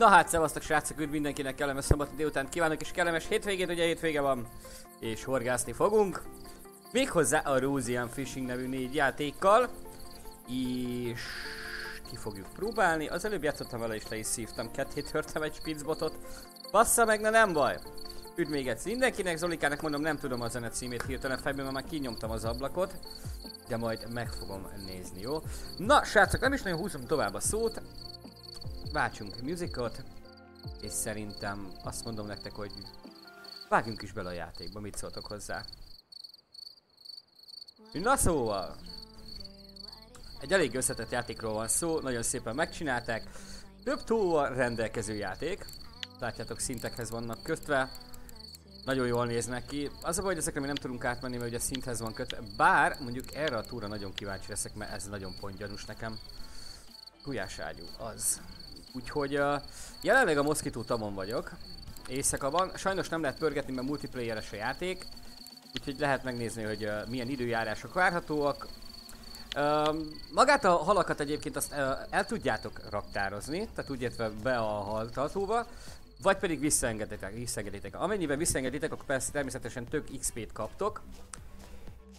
Na hát, szevasztok srácok, üdv mindenkinek kellemes szombat délután kívánok, és kellemes hétvégét, ugye hétvége van, és horgászni fogunk. Méghozzá a Rosian Fishing nevű négy játékkal, és ki fogjuk próbálni. Az előbb játszottam vele, és le is szívtam, kettét hörtem egy spitzbotot. Bassza meg, na nem baj. Üdv még egyszer mindenkinek, Zolikának mondom, nem tudom a zene címét hirtelen fejből, mert már kinyomtam az ablakot. De majd meg fogom nézni, jó? Na, srácok, nem is nagyon húzom tovább a szót váltsunk musicot, és szerintem azt mondom nektek, hogy vágjunk is bele a játékba, mit szóltok hozzá. Na szóval, egy elég összetett játékról van szó, nagyon szépen megcsinálták. Több túlval rendelkező játék. Látjátok, szintekhez vannak kötve. Nagyon jól néznek ki. Az a baj, hogy ezekre mi nem tudunk átmenni, mert ugye szinthez van kötve. Bár mondjuk erre a túra nagyon kíváncsi leszek, mert ez nagyon pont gyanús nekem. Gulyás ágyú, az. Úgyhogy uh, jelenleg a Mosquito tamon vagyok. Éjszaka van. Sajnos nem lehet pörgetni, mert multiplayeres a játék. Úgyhogy lehet megnézni, hogy uh, milyen időjárások várhatóak. Uh, magát a halakat egyébként azt uh, el tudjátok raktározni, tehát úgy értve be a haltartóba, vagy pedig visszaengeditek, visszaengeditek. Amennyiben visszaengeditek, akkor persze természetesen tök XP-t kaptok,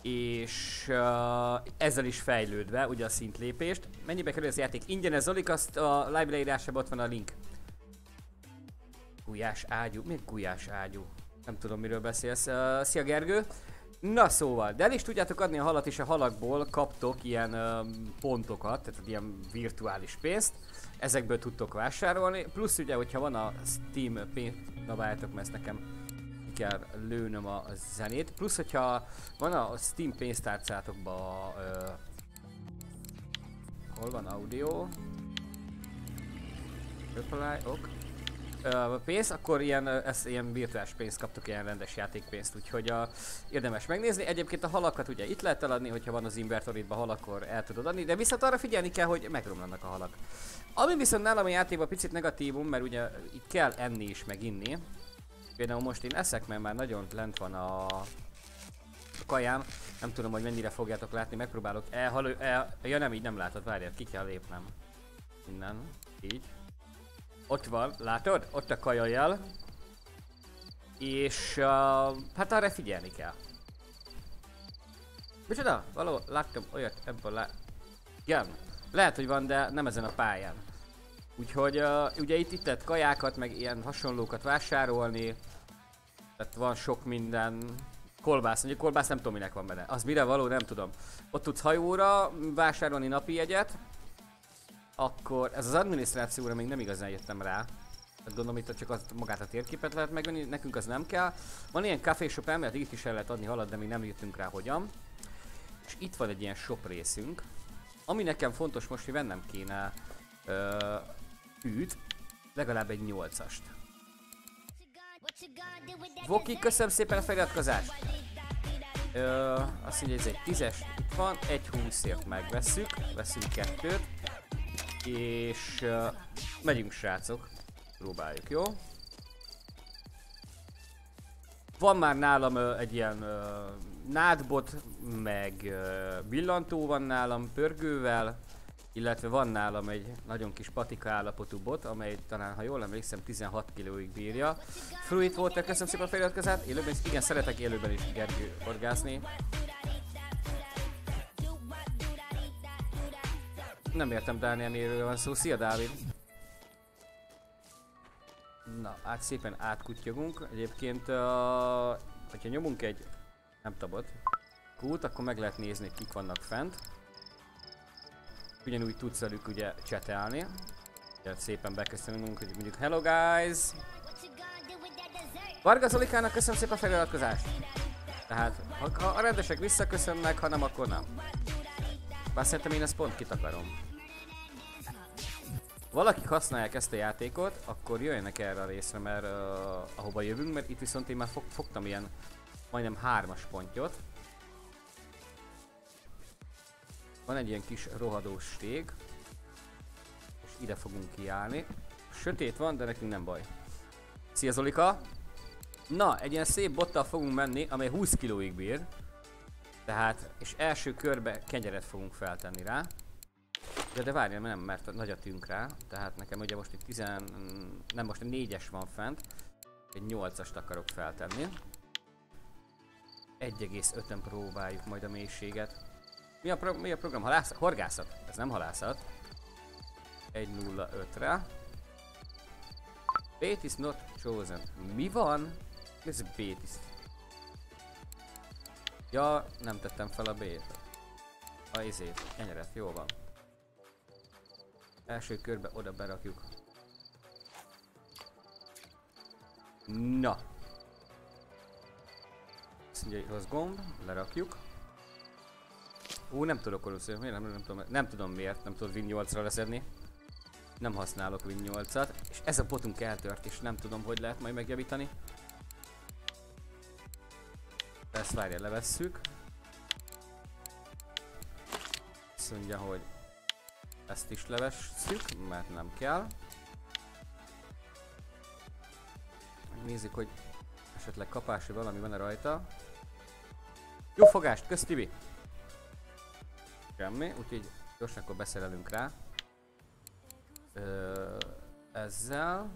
és uh, ezzel is fejlődve, ugye a szintlépést. Mennyibe kerül az játék? Ingyen ez Zolik, azt a live leírásában ott van a link. Gulyás ágyú? Mi gulyás ágyú? Nem tudom miről beszélsz. Uh, szia Gergő! Na szóval, de el is tudjátok adni a halat, és a halakból kaptok ilyen uh, pontokat, tehát ilyen virtuális pénzt. Ezekből tudtok vásárolni, plusz ugye, hogyha van a Steam pénz... Na várjátok, mert ezt nekem kell lőnöm a zenét. Plusz, hogyha van a Steam pénztárcátokban... Uh, hol van audio? Reply, ok. Uh, pénz, akkor ilyen, ezt, ilyen virtuális pénzt kaptok, ilyen rendes játékpénzt, úgyhogy uh, érdemes megnézni. Egyébként a halakat ugye itt lehet eladni, hogyha van az inventoridban hal, akkor el tudod adni, de viszont arra figyelni kell, hogy megromlanak a halak. Ami viszont nálam a játékban picit negatívum, mert ugye itt kell enni is, meg inni, Például most én eszek, mert már nagyon lent van a, kajám. Nem tudom, hogy mennyire fogjátok látni, megpróbálok elhalő, el, ja nem, így nem látod, várjál, ki kell lépnem. Innen, így. Ott van, látod? Ott a kaja jel. És uh, hát arra figyelni kell. Micsoda? Való, láttam olyat ebből lá... Igen, lehet, hogy van, de nem ezen a pályán. Úgyhogy uh, ugye itt itt lehet kajákat, meg ilyen hasonlókat vásárolni. Tehát van sok minden. Kolbász, mondjuk kolbász nem tudom minek van benne. Az mire való, nem tudom. Ott tudsz hajóra vásárolni napi jegyet. Akkor ez az adminisztrációra még nem igazán jöttem rá. Tehát gondolom itt csak az, magát a térképet lehet megvenni, nekünk az nem kell. Van ilyen café shop elmélet, itt is el lehet adni halad, de még nem jöttünk rá hogyan. És itt van egy ilyen shop részünk. Ami nekem fontos most, hogy vennem kéne űt, legalább egy 8-ast. Voki, köszönöm szépen a feliratkozást! Ö, azt mondja, ez egy 10-es, itt van, egy 20-ért megvesszük, veszünk kettőt, és uh, megyünk srácok, próbáljuk, jó? Van már nálam uh, egy ilyen uh, nádbot, meg uh, villantó van nálam pörgővel, illetve van nálam egy nagyon kis patika állapotú bot, amely talán, ha jól emlékszem, 16 kilóig bírja. Fruit volt, köszönöm szépen a feliratkozát. Élőben, igen, szeretek élőben is Gergő orgászni. Nem értem Dániel miről van szó. Szia Dávid! Na, át szépen átkutyogunk. Egyébként, uh, hogyha nyomunk egy, nem tabot, kút, akkor meg lehet nézni, kik vannak fent ugyanúgy tudsz velük ugye csetelni. Ugye szépen beköszönünk, hogy mondjuk Hello guys! Varga Zolikának köszönöm szépen a feliratkozást! Tehát, ha, ha a rendesek visszaköszönnek, ha nem, akkor nem. Bár szerintem én ezt pont kitakarom. Valakik használják ezt a játékot, akkor jöjjenek erre a részre, mert uh, ahova jövünk, mert itt viszont én már fog, fogtam ilyen majdnem hármas pontyot. Van egy ilyen kis rohadós stég. És ide fogunk kiállni. Sötét van, de nekünk nem baj. Szia Zolika! Na, egy ilyen szép bottal fogunk menni, amely 20 kilóig bír. Tehát, és első körbe kenyeret fogunk feltenni rá. Ja, de várjál, nem, mert nagy a tűnk rá, tehát nekem ugye most itt 10, nem most a 4-es van fent, egy 8-ast akarok feltenni. 1,5-en próbáljuk majd a mélységet. Mi a, pro mi a program? Halászat? Horgászat? Ez nem halászat. 1.05-re. Bait is not chosen. Mi van? Ez bait is. Ja, nem tettem fel a bait. A izét, kenyeret, jó van. Első körbe oda berakjuk. Na. Azt mondja, hogy gomb, lerakjuk. Ú, nem tudok valószínűleg, miért nem, nem, tudom, nem tudom miért, nem tudod Win 8-ra leszedni. Nem használok Win 8-at, és ez a botunk eltört, és nem tudom, hogy lehet majd megjavítani. Ezt várja, levesszük. Azt mondja, hogy ezt is levesszük, mert nem kell. Nézzük, hogy esetleg kapási valami van-e rajta. Jó fogást, kösz Tibi! Semmi, úgyhogy gyorsan akkor beszerelünk rá. Ö, ezzel.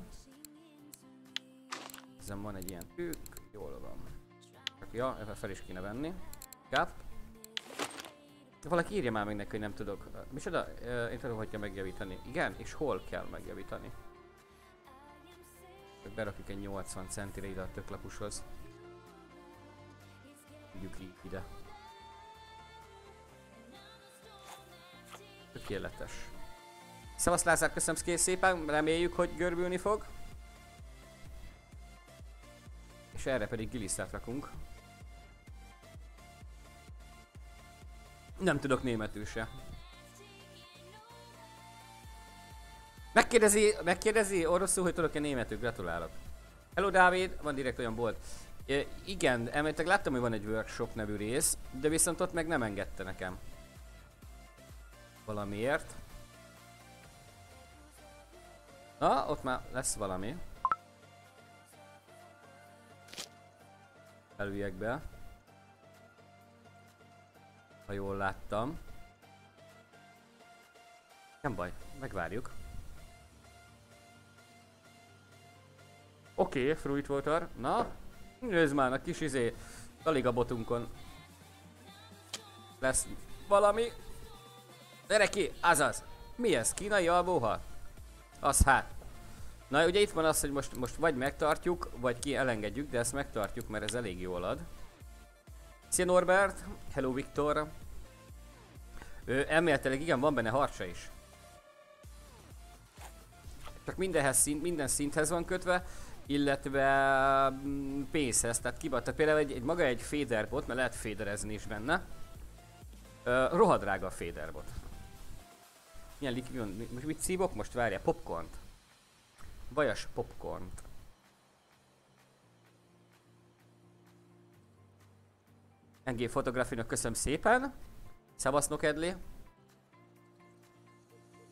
Ezen van egy ilyen tűk, jól van. Csak ja, fel is kéne venni. Kap. Valaki írja már meg neki, hogy nem tudok. Micsoda? Én tudom, hogy kell megjavítani. Igen? És hol kell megjavítani? Berakjuk egy 80 centire ide a töklapushoz. Tudjuk így ide. Tökéletes. Szavasz Lázár, köszönöm szépen, reméljük, hogy görbülni fog. És erre pedig gilisztát rakunk. Nem tudok németül se. Megkérdezi, megkérdezi oroszul, hogy tudok-e németül, gratulálok. Hello Dávid, van direkt olyan bolt. E, igen, elméletileg láttam, hogy van egy workshop nevű rész, de viszont ott meg nem engedte nekem. Valamiért. Na, ott már lesz valami. Elüljek be. Ha jól láttam. Nem baj, megvárjuk. Oké, okay, Fruit Water. Na, nézd már a kis izé, alig a botunkon. Lesz valami. Gyere ki, azaz. Mi ez? Kínai albóha? Az hát. Na ugye itt van az, hogy most, most vagy megtartjuk, vagy ki elengedjük, de ezt megtartjuk, mert ez elég jól ad. Szia Norbert, hello Viktor. Ő elméletileg igen, van benne harcsa is. Csak mindenhez szint, minden szinthez van kötve, illetve mm, pénzhez, tehát kibat. Tehát például egy, egy, maga egy féderbot, mert lehet féderezni is benne. Ö, rohadrága a féderbot. Milyen likvid, mit szívok most? Várja, popcornt. Vajas popcornt. NG fotografinak köszönöm szépen. Szevasz Nokedli.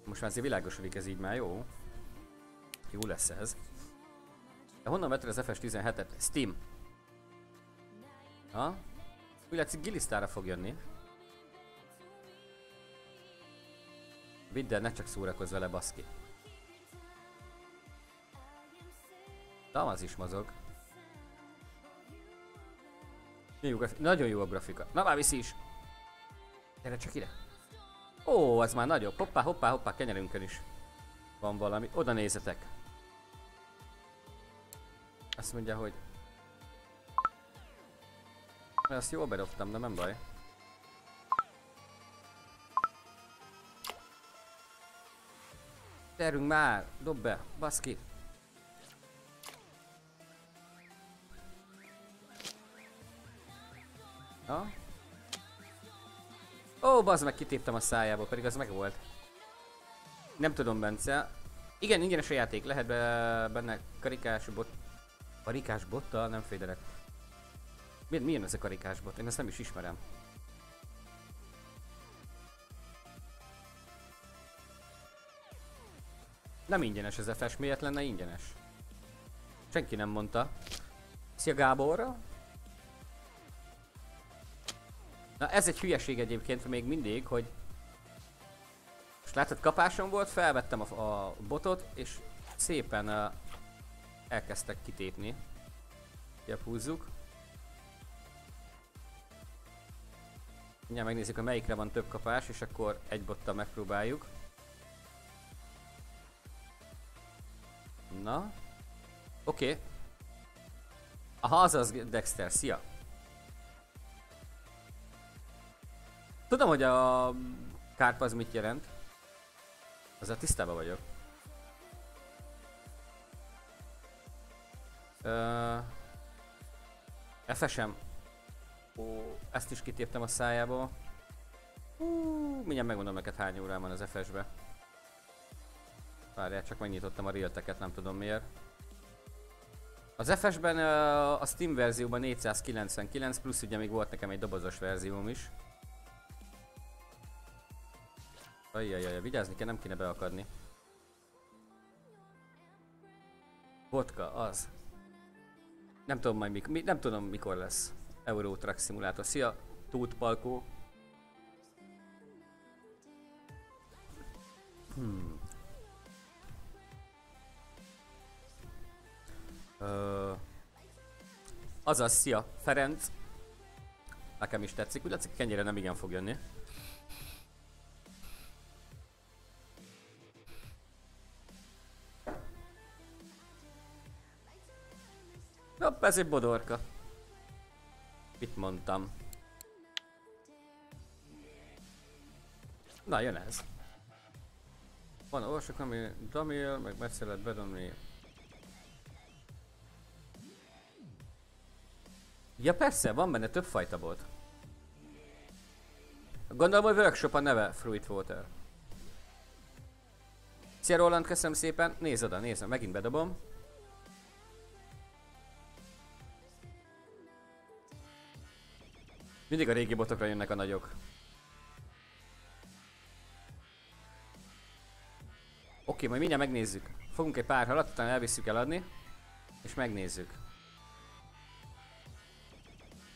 Most már azért világosodik ez így már, jó? Jó lesz ez. De honnan vetted az FS17-et? Steam. Ha? Úgy látszik Gilisztára fog jönni. Vidd el, ne csak szórakozz vele, baszki. Tamaz is mozog. Jó Nagyon jó a grafika. Na már viszi is. Gyere csak ide. Ó, az már nagyobb. Hoppá, hoppá, hoppá, kenyerünkön is. Van valami. Oda nézzetek. Azt mondja, hogy... Ezt jól bedobtam, de nem baj. Gyerünk már! Dob be! Baszki! Na? Ó, bazd meg, kitéptem a szájába, pedig az meg volt. Nem tudom, Bence. Igen, ingyenes a játék, lehet be, benne karikás bot... Karikás bottal? Nem fédelek. Mi, milyen ez a karikás bot? Én ezt nem is ismerem. Nem ingyenes ez FS, miért lenne ingyenes? Senki nem mondta. Szia Gábor! Na ez egy hülyeség egyébként még mindig, hogy Most látod, kapásom volt, felvettem a, a botot, és szépen uh, elkezdtek kitépni. Ugye húzzuk. Mindjárt megnézzük, hogy melyikre van több kapás, és akkor egy bottal megpróbáljuk. Na. Oké. Okay. Aha, az az Dexter, szia! Tudom, hogy a kárp az mit jelent. Ezzel tisztában vagyok. Uh, FSM. Ó, ezt is kitéptem a szájából. Hú, mindjárt megmondom neked hány órán van az FS-be. Várjál, csak megnyitottam a rilteket, nem tudom miért. Az FS-ben a Steam verzióban 499, plusz ugye még volt nekem egy dobozos verzióm is. Ajjajjaj, vigyázni kell, nem kéne beakadni. Vodka, az. Nem tudom majd mikor, mi, nem tudom mikor lesz Euro Truck Simulator. Szia, Tóth Palkó. Hmm. Uh, azaz, szia, Ferenc. Nekem is tetszik, úgy látszik, kenyére nem igen fog jönni. Hopp, ez egy bodorka. Mit mondtam? Na, jön ez. Van orvosok, ami Damil, meg Metszelet bedomni. Ja persze, van benne több fajta bot. Gondolom, hogy workshop a neve Fruit Water. Szia Roland, köszönöm szépen. Nézd oda, nézd, megint bedobom. Mindig a régi botokra jönnek a nagyok. Oké, majd mindjárt megnézzük. Fogunk egy pár halat, utána elvisszük eladni. És megnézzük.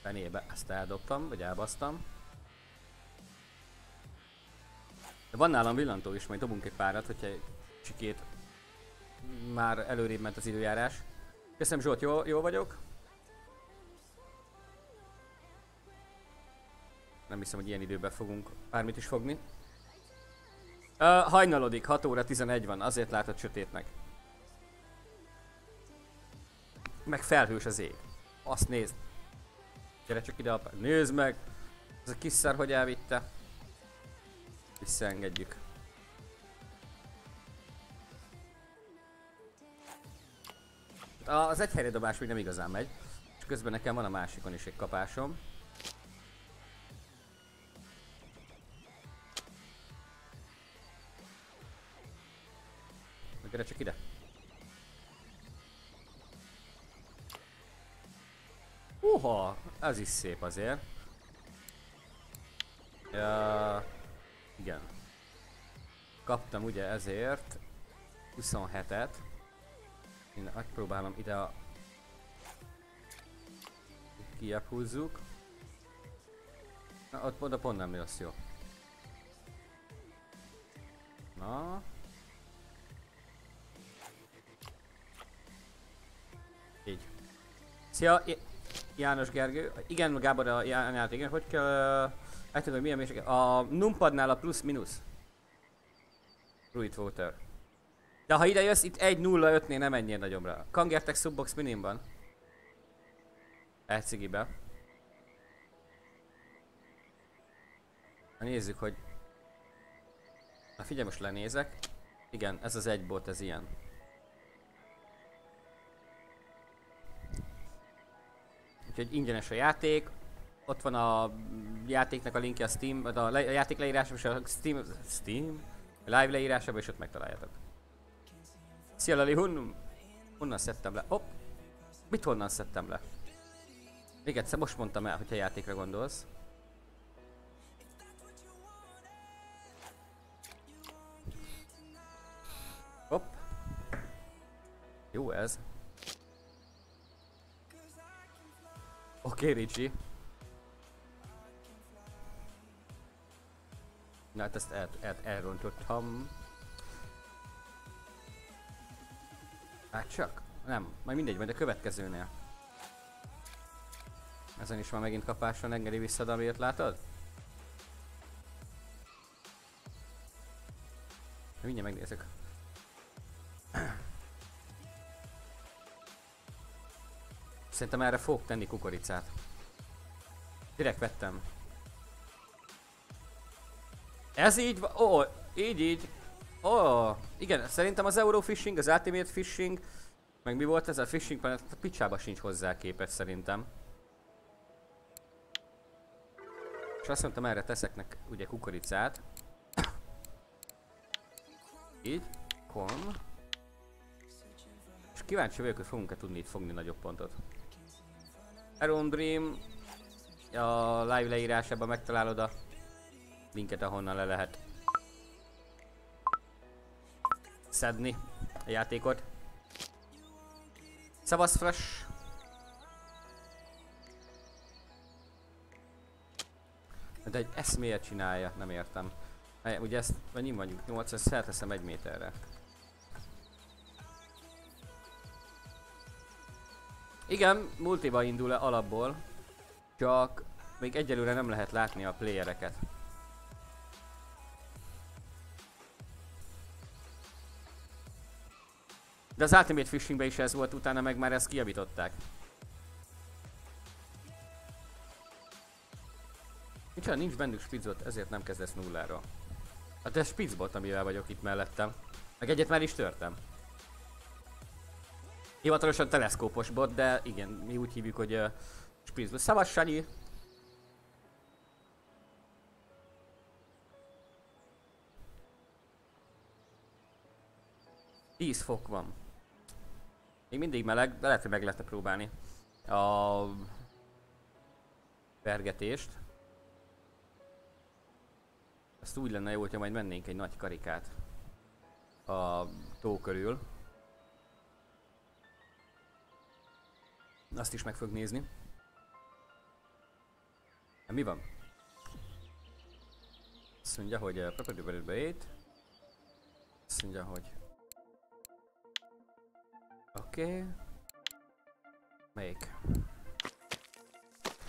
Fenébe, ezt eldobtam, vagy elbasztam. Van nálam villantó is, majd dobunk egy párat, hogyha csikét már előrébb ment az időjárás. Köszönöm Zsolt, jó, jó vagyok. Nem hiszem, hogy ilyen időben fogunk bármit is fogni. Uh, hajnalodik, 6 óra 11 van, azért látod sötétnek. Meg felhős az ég. Azt nézd. Gyere csak ide, apa. Nézd meg! Ez a kis szar, hogy elvitte. Visszaengedjük. Az egy helyre dobás még nem igazán megy. És közben nekem van a másikon is egy kapásom. Gyere csak ide. Uha, ez is szép azért. Ja, igen. Kaptam ugye ezért 27-et. Én megpróbálom ide a... Kiebb húzzuk. Na, ott oda pont nem lesz jó. Na, Így. Szia, János Gergő. Igen, Gábor a János, igen, hogy kell... Eltűnő, hogy milyen mérséklet. A numpadnál a plusz-minusz. Fruit Water. De ha ide jössz, itt 1-0-5-nél nem menjél nagyobbra. Kangertek subbox minimban. Egy cigibe. Na nézzük, hogy... Na figyelj, most lenézek. Igen, ez az egy bot, ez ilyen. Úgyhogy ingyenes a játék. Ott van a játéknak a linkje a Steam, a, le, a játék leírásában és a Steam, Steam live leírásában, és ott megtaláljátok. Szia Lali, hon, honnan szedtem le? Hopp! Mit honnan szedtem le? Még egyszer, most mondtam el, hogyha játékra gondolsz. Hopp. Jó ez. Oké, okay, Ricsi. Na hát ezt el, el, elrontottam. Hát csak? Nem, majd mindegy, majd a következőnél. Ezen is van megint kapásra, engedi vissza, amiért látod? Mindjárt megnézzük. Szerintem erre fogok tenni kukoricát. Direkt vettem. Ez így van? Ó, oh, így így. Ó, oh, igen, szerintem az Eurofishing, az Ultimate Fishing, meg mi volt ez a Fishing Planet, a picsába sincs hozzá képet szerintem. És azt mondtam, erre teszek ugye kukoricát. Így. Kon. És kíváncsi vagyok, hogy fogunk-e tudni itt fogni nagyobb pontot. Aeron Dream. A live leírásában megtalálod a linket, ahonnan le lehet szedni a játékot. Szavasz Fresh! De egy ezt csinálja? Nem értem. Ugye ezt, mennyi mondjuk 8, ezt felteszem egy méterre. Igen, multiba indul alapból, csak még egyelőre nem lehet látni a playereket. De az Ultimate Fishingbe is ez volt, utána meg már ezt kijavították. Nincs, nincs bennük spicbot, ezért nem kezdesz nullára. Hát ez spicbot, amivel vagyok itt mellettem. Meg egyet már is törtem. Hivatalosan teleszkópos bot, de igen, mi úgy hívjuk, hogy uh, spicbot. Szavas Sanyi! 10 fok van. Még mindig meleg, de lehet, hogy meg lehetne próbálni a vergetést. Ezt úgy lenne jó, hogyha majd mennénk egy nagy karikát a tó körül. Azt is meg fog nézni. Mi van? Azt mondja, hogy uh, Property Azt mondja, hogy Oké. Okay. Melyik?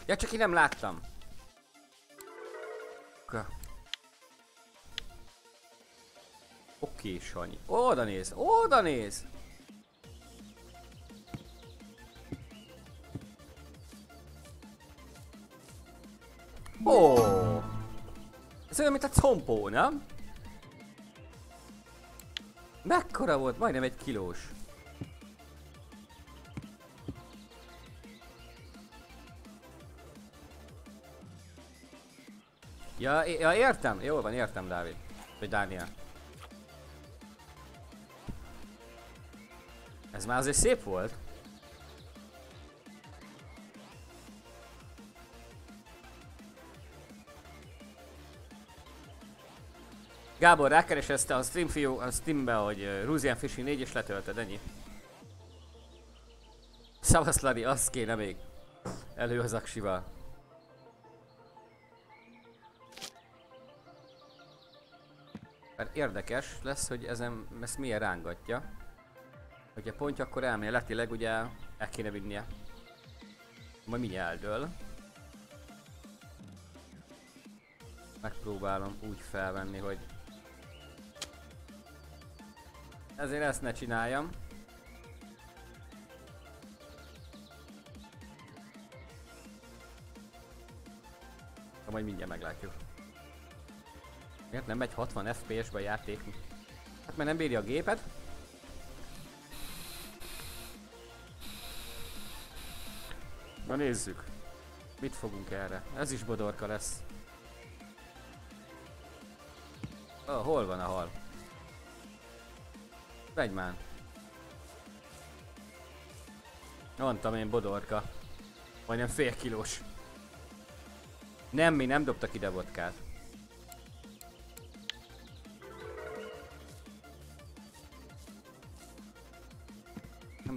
Ja, csak én nem láttam. Oké, okay, Sanyi. Oda néz, oda néz! Ez olyan, mint a compó, nem? Mekkora volt? Majdnem egy kilós. Ja, ja, értem. Jó van, értem, Dávid. Vagy Dániel. Ez már azért szép volt. Gábor, rákeresezte a stream fiú a Steambe, hogy Rusian Fishing 4 és letölted, ennyi. Szavasz Lari, az kéne még. Elő az aksival. Mert érdekes lesz, hogy ezen, ezt milyen rángatja. Hogyha pontja, akkor elméletileg ugye el kéne vinnie. Majd mindjárt eldől. Megpróbálom úgy felvenni, hogy... Ezért ezt ne csináljam. De majd mindjárt meglátjuk. Miért nem megy 60 FPS-be a játék? Hát mert nem bírja a gépet. Na nézzük. Mit fogunk erre? Ez is bodorka lesz. Oh, hol van a hal? Vegy már. Mondtam én bodorka. Majdnem fél kilós. Nem, mi nem dobtak ide vodkát.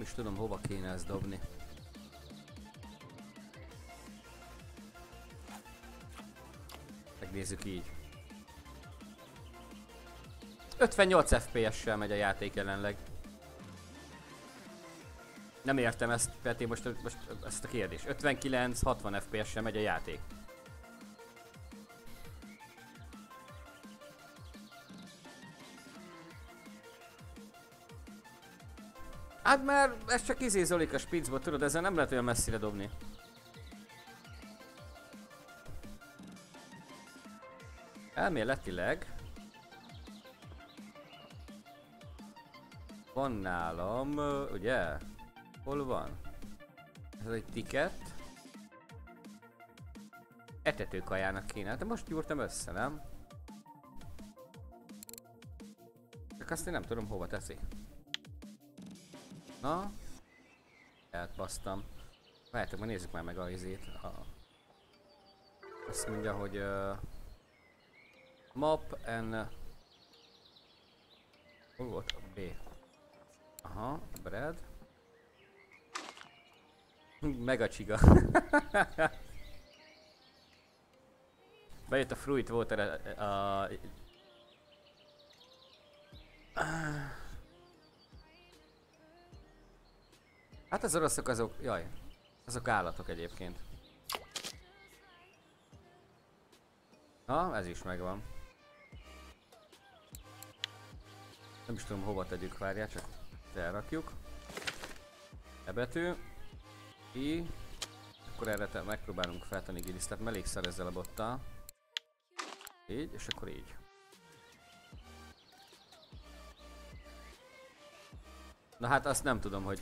is tudom hova kéne ezt dobni. Megnézzük így. 58 FPS-sel megy a játék jelenleg. Nem értem ezt, Peti, most, most ezt a kérdést. 59-60 FPS-sel megy a játék. Hát már ez csak izé Zolik a spicból, tudod, ezzel nem lehet olyan messzire dobni. Elméletileg van nálam, ugye? Hol van? Ez egy tiket. Etetőkajának kéne, de most gyúrtam össze, nem? Csak azt én nem tudom hova teszi. Na? Elbasztam. Várjátok, ma nézzük már meg a izét. A... Azt mondja, hogy... Uh, map and... Hol volt B? Aha, Brad. Mega csiga. Bejött a Fruit Water a... a... Hát az oroszok azok, jaj, azok állatok egyébként. Na, ez is megvan. Nem is tudom hova tegyük, várjál, csak elrakjuk. E betű. I. Akkor erre megpróbálunk feltenni gilisz, tehát elég szar ezzel a bottal. Így, és akkor így. Na hát azt nem tudom, hogy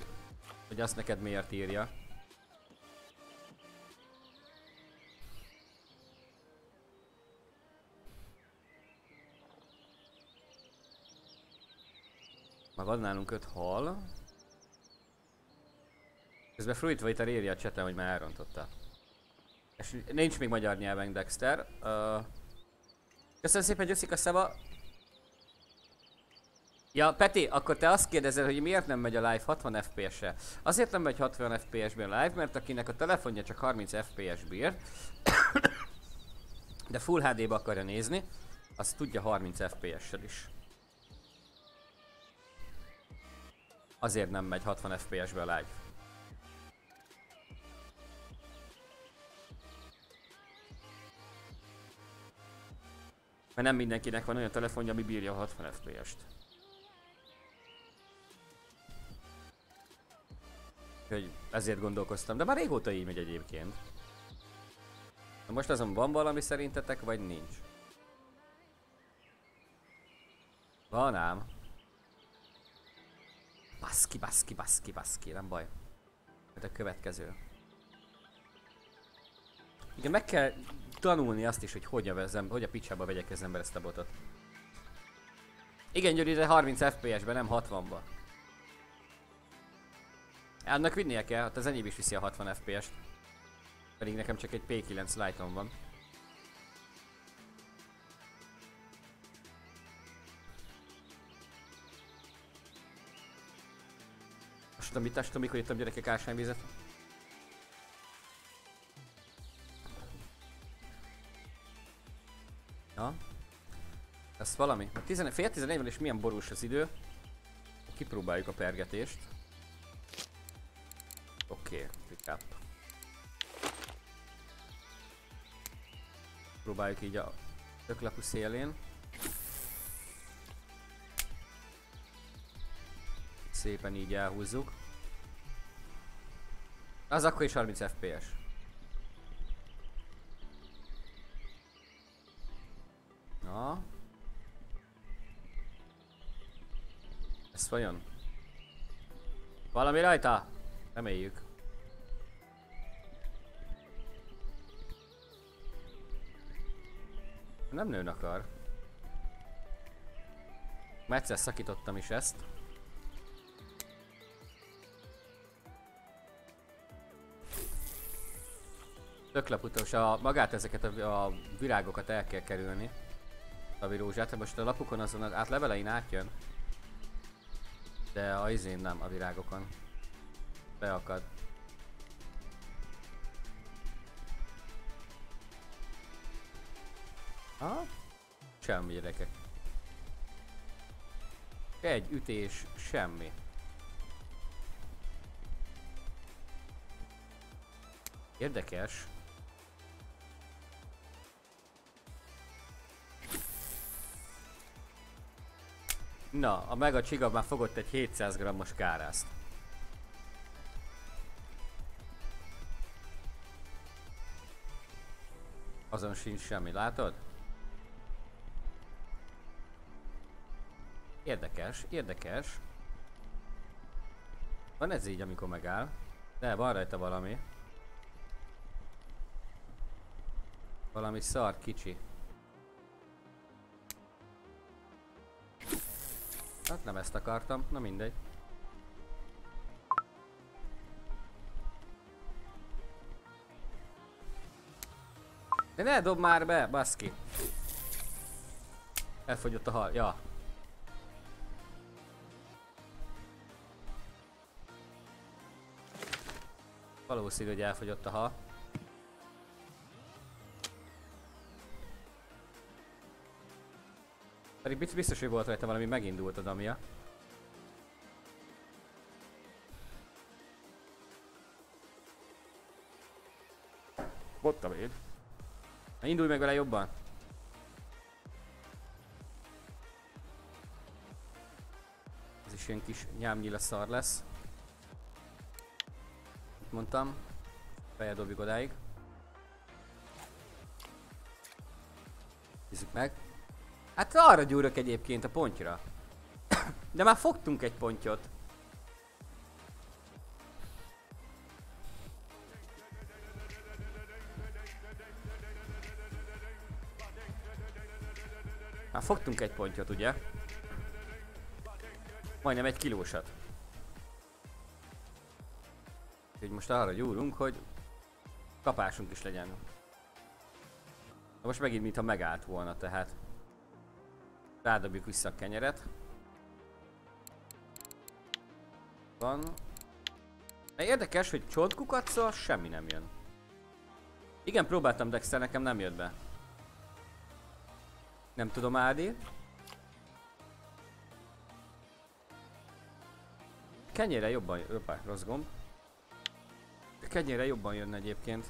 hogy azt neked miért írja. Ad nálunk 5 hal. Közben Fruit Waiter írja a chaten, hogy már elrontotta. És nincs még magyar nyelven Dexter. Uh, köszönöm szépen Jessica Szeva. Ja, Peti, akkor te azt kérdezel, hogy miért nem megy a live 60 FPS-e? Azért nem megy 60 FPS-ben live, mert akinek a telefonja csak 30 FPS bír, de Full HD-be akarja nézni, az tudja 30 FPS-sel is. Azért nem megy 60 FPS-be live. Mert nem mindenkinek van olyan telefonja, ami bírja a 60 FPS-t. Hogy ezért gondolkoztam, de már régóta így megy egyébként. Na most azon van valami szerintetek, vagy nincs? Van ám. Baszki, baszki, baszki, baszki, nem baj. Ez a következő. Igen, meg kell tanulni azt is, hogy hogy a, vezem, hogy a picsába vegyek az ember ezt a botot. Igen, Gyuri, de 30 FPS-ben, nem 60-ba. Annak vinnie kell, hát az enyém is viszi a 60 FPS-t. Pedig nekem csak egy P9 Lighton van. Most mit testem, mikor jöttem gyerekek ásványvizet? Ja. Ez valami. A 10, fél 14 van és milyen borús az idő. Kipróbáljuk a pergetést. Oké, okay, pick up. Próbáljuk így a töklapú szélén. Szépen így elhúzzuk. Az akkor is 30 FPS. Na. Ez vajon? Valami rajta? Reméljük. Nem nőn akar. Már egyszer szakítottam is ezt. Tök laputós, a, magát ezeket a, a virágokat el kell kerülni. A virózsát, most a lapukon azon az át levelein átjön. De a izén nem, a virágokon. Beakad. Ha? Semmi gyerekek. Egy ütés, semmi. Érdekes. Na, a Mega Csiga már fogott egy 700 g-os kárászt. Azon sincs semmi, látod? Érdekes, érdekes. Van ez így, amikor megáll. De, van rajta valami. Valami szar kicsi. Hát nem ezt akartam, na mindegy. De ne dob már be, baszki. Elfogyott a hal, ja. Valószínű, hogy elfogyott a hal. Pedig biztos, hogy volt rajta valami, megindult a damia. Ott a véd. Na indulj meg vele jobban. Ez is ilyen kis nyámnyila szar lesz. Itt mondtam. Feldobjuk odáig. Nézzük meg. Hát arra gyúrok egyébként a pontyra. De már fogtunk egy pontyot. Már fogtunk egy pontyot, ugye? Majdnem egy kilósat. Úgyhogy most arra gyúrunk, hogy kapásunk is legyen. Na most megint mintha megállt volna, tehát. Rádobjuk vissza a kenyeret. Van. De érdekes, hogy csontkukaccal semmi nem jön. Igen, próbáltam Dexter, nekem nem jött be. Nem tudom Ádi. Kenyére jobban jön, Öpá, rossz gomb. Kenyére jobban jönne egyébként.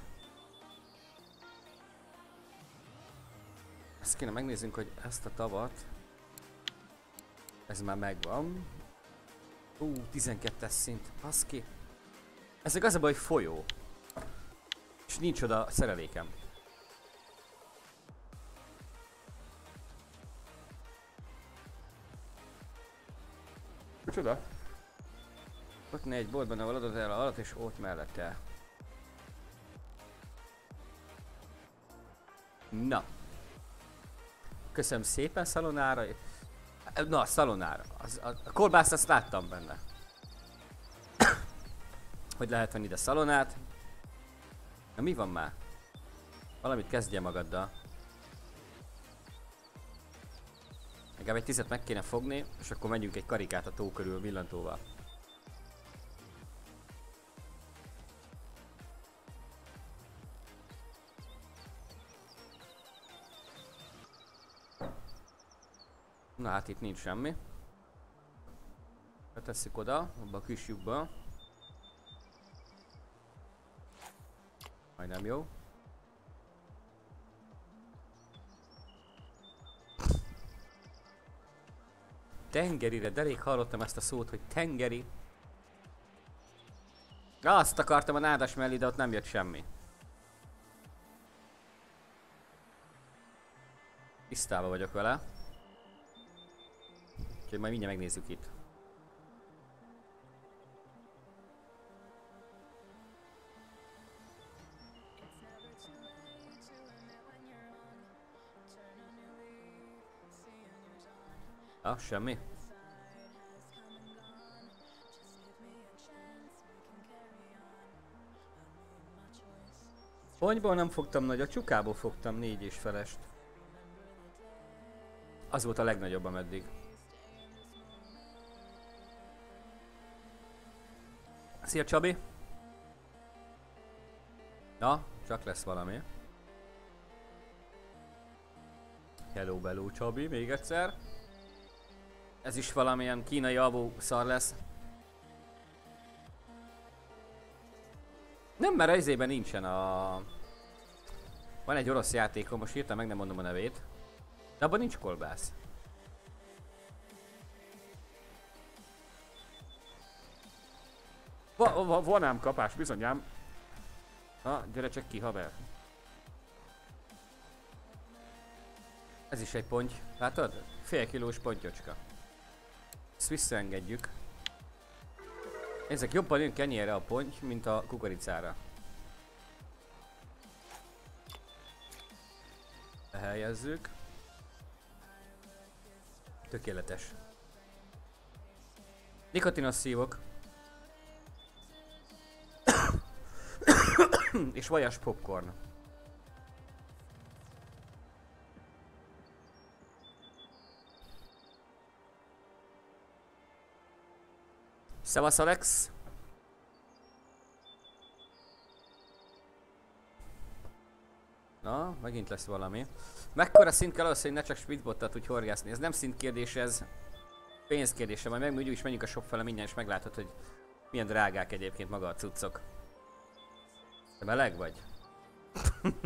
Ezt kéne megnézzünk, hogy ezt a tavat ez már megvan. Ú, uh, 12-es szint. Az ki. Ez baj, hogy folyó. És nincs oda szerelékem. Micsoda? Ott ne egy boltban, ahol adod el alatt, és ott mellette. Na. Köszönöm szépen szalonára. Na, a szalonára. Az, a, a kolbászt azt láttam benne. hogy lehet venni ide szalonát. Na mi van már? Valamit kezdje magaddal. Legalább egy tizet meg kéne fogni, és akkor megyünk egy karikát a tó körül villantóval. Na hát itt nincs semmi. Betesszük oda, abba a kis lyukba. Majdnem jó. Tengerire, de elég hallottam ezt a szót, hogy tengeri. Azt akartam a nádas mellé, de ott nem jött semmi. Tisztában vagyok vele. Úgyhogy majd mindjárt megnézzük itt. Ah, semmi. Ponyból nem fogtam nagy, a csukából fogtam négy és felest. Az volt a legnagyobb ameddig. Szia Csabi! Na, csak lesz valami. Hello, hello Csabi, még egyszer. Ez is valamilyen kínai alvó szar lesz. Nem, mert az izében nincsen a... Van egy orosz játékom, most írtam meg nem mondom a nevét. De abban nincs kolbász. Va, va, van ám kapás, bizonyám. Na, gyere csak ki, haver. Ez is egy ponty. Látod? Fél kilós pontyocska. Ezt visszaengedjük. Ezek jobban jön kenyérre a ponty, mint a kukoricára. Behelyezzük. Tökéletes. Nikotinos szívok. És vajas popcorn. Szevasz Alex! Na, megint lesz valami. Mekkora szint kell ahhoz, hogy ne csak speedbottal tudj horgászni? Ez nem szint kérdés, ez pénzkérdése. Majd meg úgy is menjünk a shop fele mindjárt, és meglátod, hogy milyen drágák egyébként maga a cuccok. Te meleg vagy?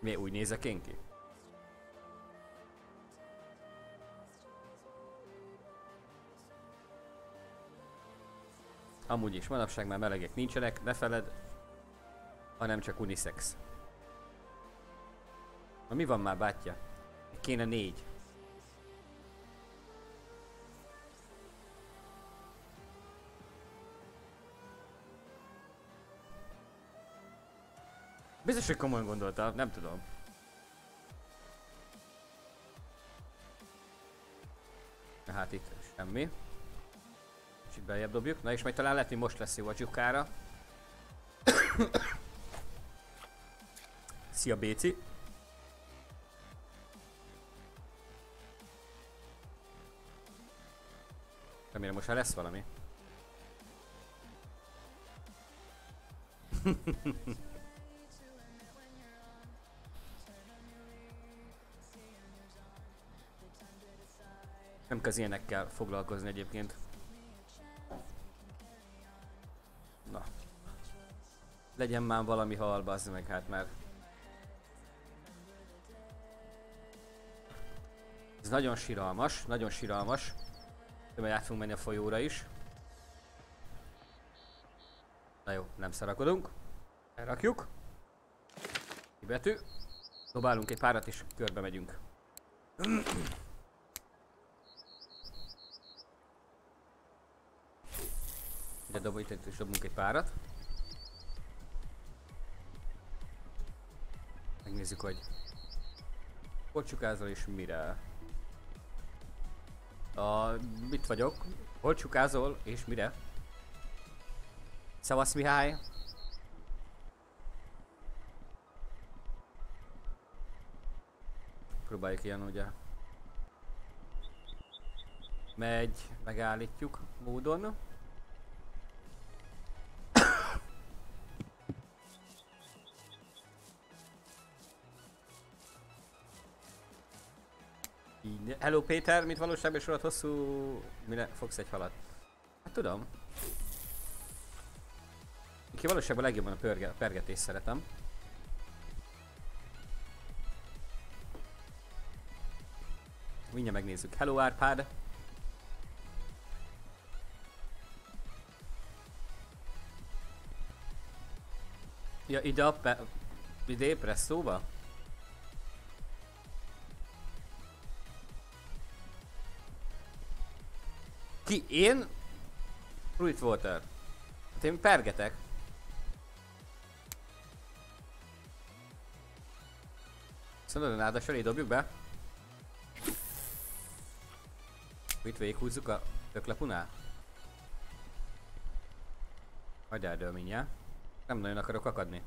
Mi úgy nézek én ki? Amúgy is manapság már melegek nincsenek, ne feled, hanem csak unisex. Na mi van már bátyja? Kéne négy. Biztos, hogy komolyan gondolta, nem tudom. Hát itt semmi. Kicsit beljebb dobjuk. Na és majd talán lehet, hogy most lesz jó a csukára. Szia Béci! Remélem most már lesz valami. Nem kell ilyenekkel foglalkozni egyébként. Na. Legyen már valami hal, bazd meg, hát már. Ez nagyon siralmas, nagyon siralmas. Majd át fogunk menni a folyóra is. Na jó, nem szarakodunk. Elrakjuk. Kibetű. Dobálunk egy párat és körbe megyünk. Ide dob, itt is dobunk egy párat. Megnézzük, hogy hogy csukázol és mire. A, mit vagyok? Hol csukázol és mire? Szavasz Mihály! Próbáljuk ilyen ugye. Megy, megállítjuk módon. Hello Péter, mit valóságban sorod hosszú... Mire fogsz egy halat? Hát tudom. Ki valóságban legjobban a pörge, pergetést szeretem. Mindjárt megnézzük. Hello Árpád! Ja, ide a pe... Ide presszóba? Ki? Én? Fruit Water. Hát én pergetek. Szóval nádas elé dobjuk be. Itt végighúzzuk a töklepunál. Majd eldől mindjárt. Nem nagyon akarok akadni.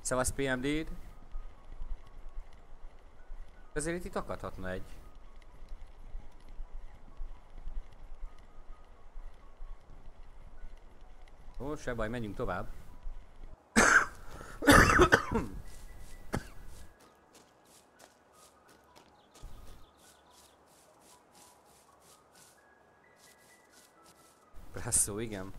Szevasz PMD-d. Ezért itt akadhatna egy. Ó, se baj, menjünk tovább. Presszó, igen.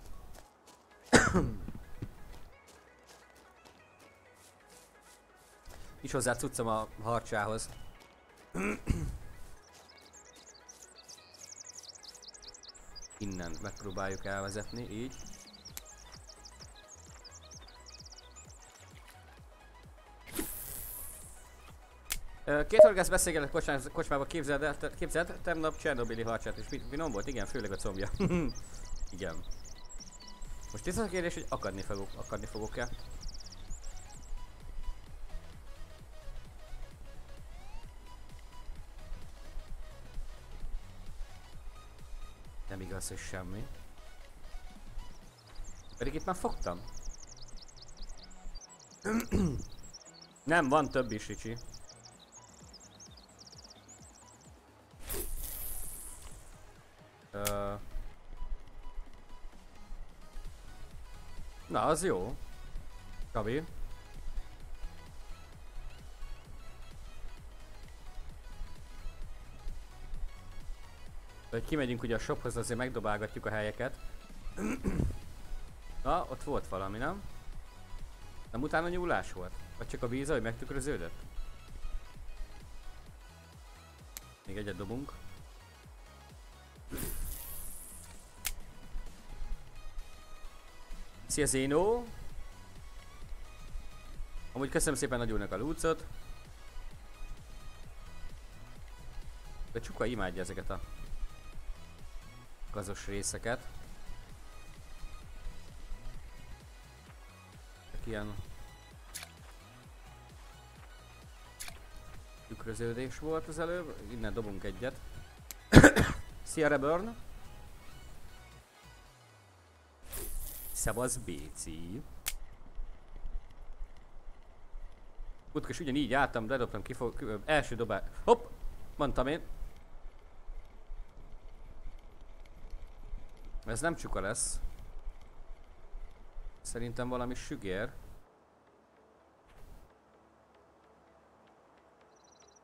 Is hozzá cuccom a harcsához. Innen megpróbáljuk elvezetni, így. Két horgász beszélgetett kocsmába, kocsmába képzeld el, képzeld, tegnap Csernobili harcsát, és fi- finom volt, igen, főleg a combja. igen. Most az a kérdés, hogy akadni fogok, akadni fogok-e? Igaz, hogy semmi. Pedig itt már fogtam. Nem, van több is, Ricsi. Na, az jó. Gabi. Hogy kimegyünk ugye a shophoz, azért megdobálgatjuk a helyeket. Na, ott volt valami, nem? Nem utána nyúlás volt? Vagy csak a víz, hogy megtükröződött? Még egyet dobunk. Szia Zeno! Amúgy köszönöm szépen nagyúrnak a lúcot. De Csuka imádja ezeket a gazos részeket. Ilyen tükröződés volt az előbb, innen dobunk egyet. Szia Reburn! Szevasz Béci! Utkos ugyanígy álltam, ledobtam ki, fog, első dobás. Hopp! Mondtam én. Ez nem csuka lesz. Szerintem valami sügér.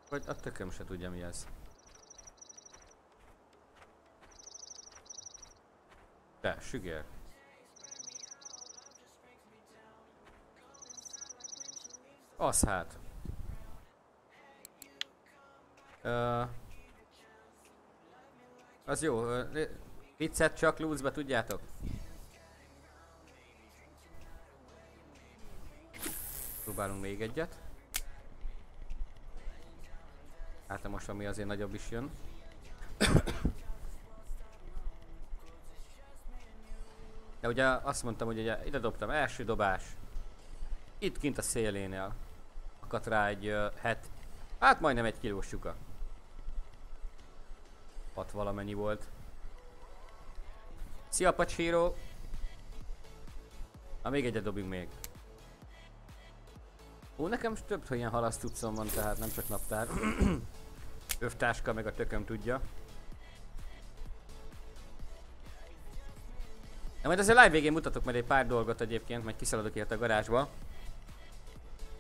Vagy a tököm se tudja mi ez. De, sügér. Az hát. Ö, az jó, ö, viccet csak lúzba tudjátok? Próbálunk még egyet. Hát most ami azért nagyobb is jön. De ugye azt mondtam, hogy ugye ide dobtam első dobás. Itt kint a szélénél. Akadt rá egy uh, het. Hát majdnem egy kilós suka. Hat valamennyi volt. Szia Paciro! Na még egyet dobjunk még. Ó, nekem több ilyen halasztucom van, tehát nem csak naptár. Övtáska meg a tököm tudja. Na majd azért live végén mutatok majd egy pár dolgot egyébként, majd kiszaladok ért a garázsba.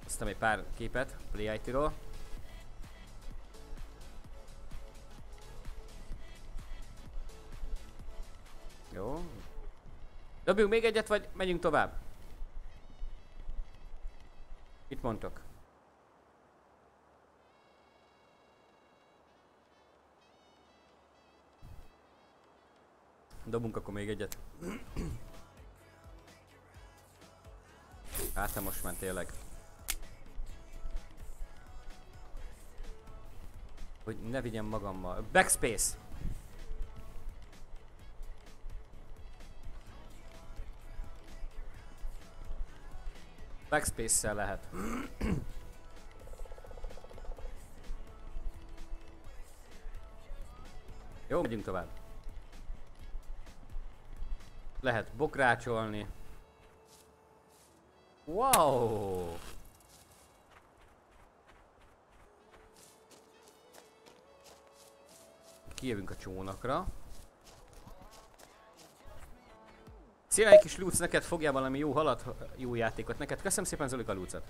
Aztán egy pár képet Play IT-ról. Dobjunk még egyet, vagy megyünk tovább? Mit mondtok? Dobunk akkor még egyet. Hát, te most ment tényleg. Hogy ne vigyem magammal. Backspace! Backspace-szel lehet. Jó, megyünk tovább. Lehet bokrácsolni. Wow! Kijövünk a csónakra. Szia egy kis Lúc, neked fogjál valami jó halat, jó játékot neked. Köszönöm szépen Zolika Lúcot.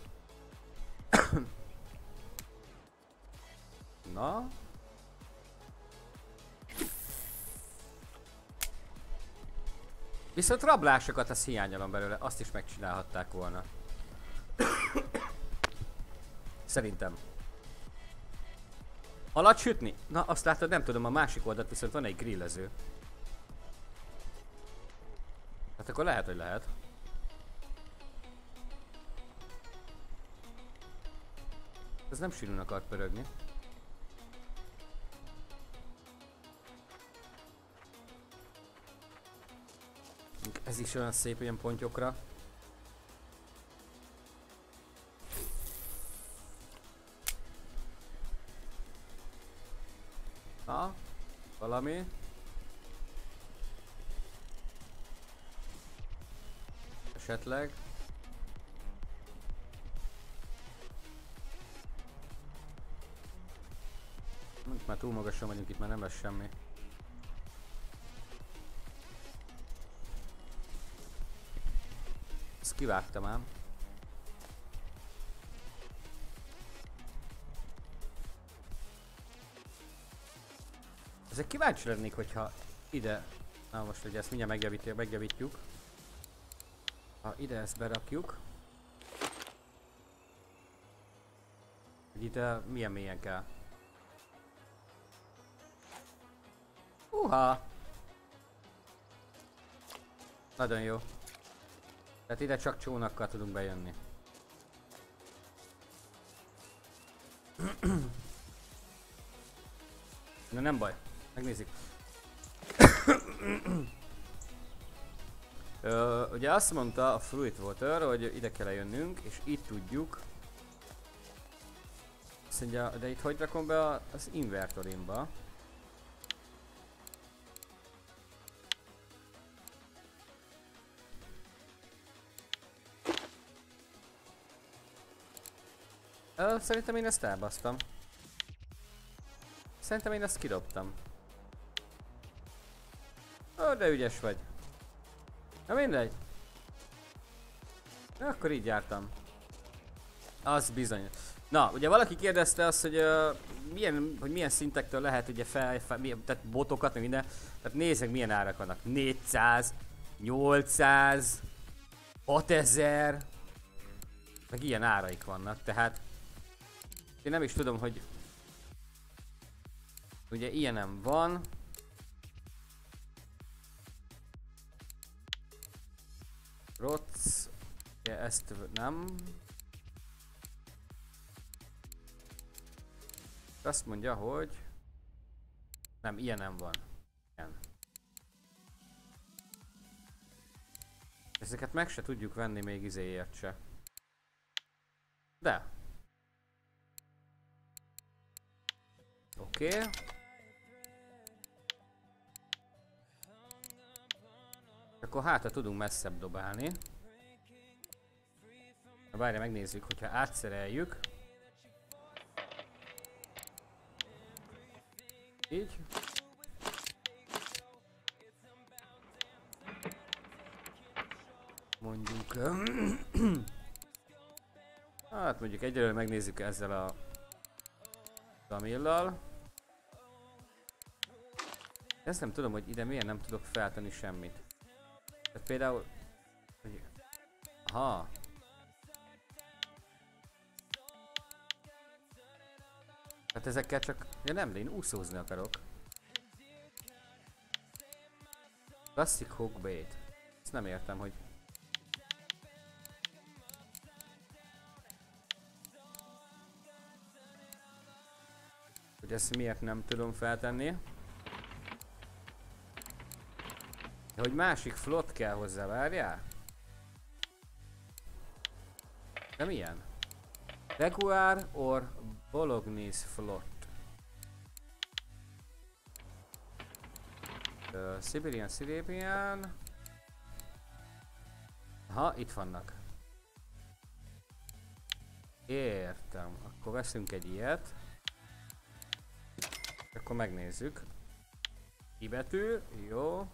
Na. Viszont rablásokat a hiányolom belőle, azt is megcsinálhatták volna. Szerintem. Halat? Na azt látod, nem tudom, a másik oldalt viszont van egy grillező. Akkor lehet, hogy lehet. Ez nem sűrűn akart pörögni. Ez is olyan szép ilyen pontyokra. Ha, valami. Esetleg. Mondjuk már túl magasan vagyunk itt, már nem lesz semmi. Ezt kivágtam ám. Ezek kíváncsi lennék, hogyha ide... Na most ugye ezt mindjárt megjavítjuk. Ha ide ezt berakjuk. Hogy ide milyen mélyen kell. Uha! Nagyon jó. Tehát ide csak csónakkal tudunk bejönni. Na nem baj, megnézzük. Ö, ugye azt mondta a Fruit Water, hogy ide kell jönnünk, és itt tudjuk. Azt mondja, de itt hogy rakom be az invertorimba? Ö, szerintem én ezt elbasztam. Szerintem én ezt kidobtam. Ó, de ügyes vagy. Na mindegy. Na, akkor így jártam. Az bizony. Na, ugye valaki kérdezte azt, hogy, uh, milyen, hogy milyen szintektől lehet ugye fel, fel milyen, tehát botokat, meg minden. Tehát nézzek milyen árak vannak. 400, 800, 6000, meg ilyen áraik vannak, tehát én nem is tudom, hogy ugye ilyenem van. Roc, ja, ezt nem. Azt mondja, hogy nem, ilyen nem van. Ilyen. Ezeket meg se tudjuk venni még izéért se. De. Oké. Okay. Akkor hátra tudunk messzebb dobálni. Na várja, megnézzük, hogyha átszereljük. Így. Mondjuk... hát mondjuk egyelőre megnézzük ezzel a Camillal. Ezt nem tudom, hogy ide miért nem tudok feltenni semmit. Tehát például... Hogy... Aha. Hát ezekkel csak... Ja nem, de én úszózni akarok. Classic hookbait. Ezt nem értem, hogy... Hogy ezt miért nem tudom feltenni. De hogy másik flott kell hozzá, várjál? De milyen? Jaguar or Bolognese flott. Uh, Siberian, Siberian. Aha, itt vannak. Értem. Akkor veszünk egy ilyet. Akkor megnézzük. I betű, jó.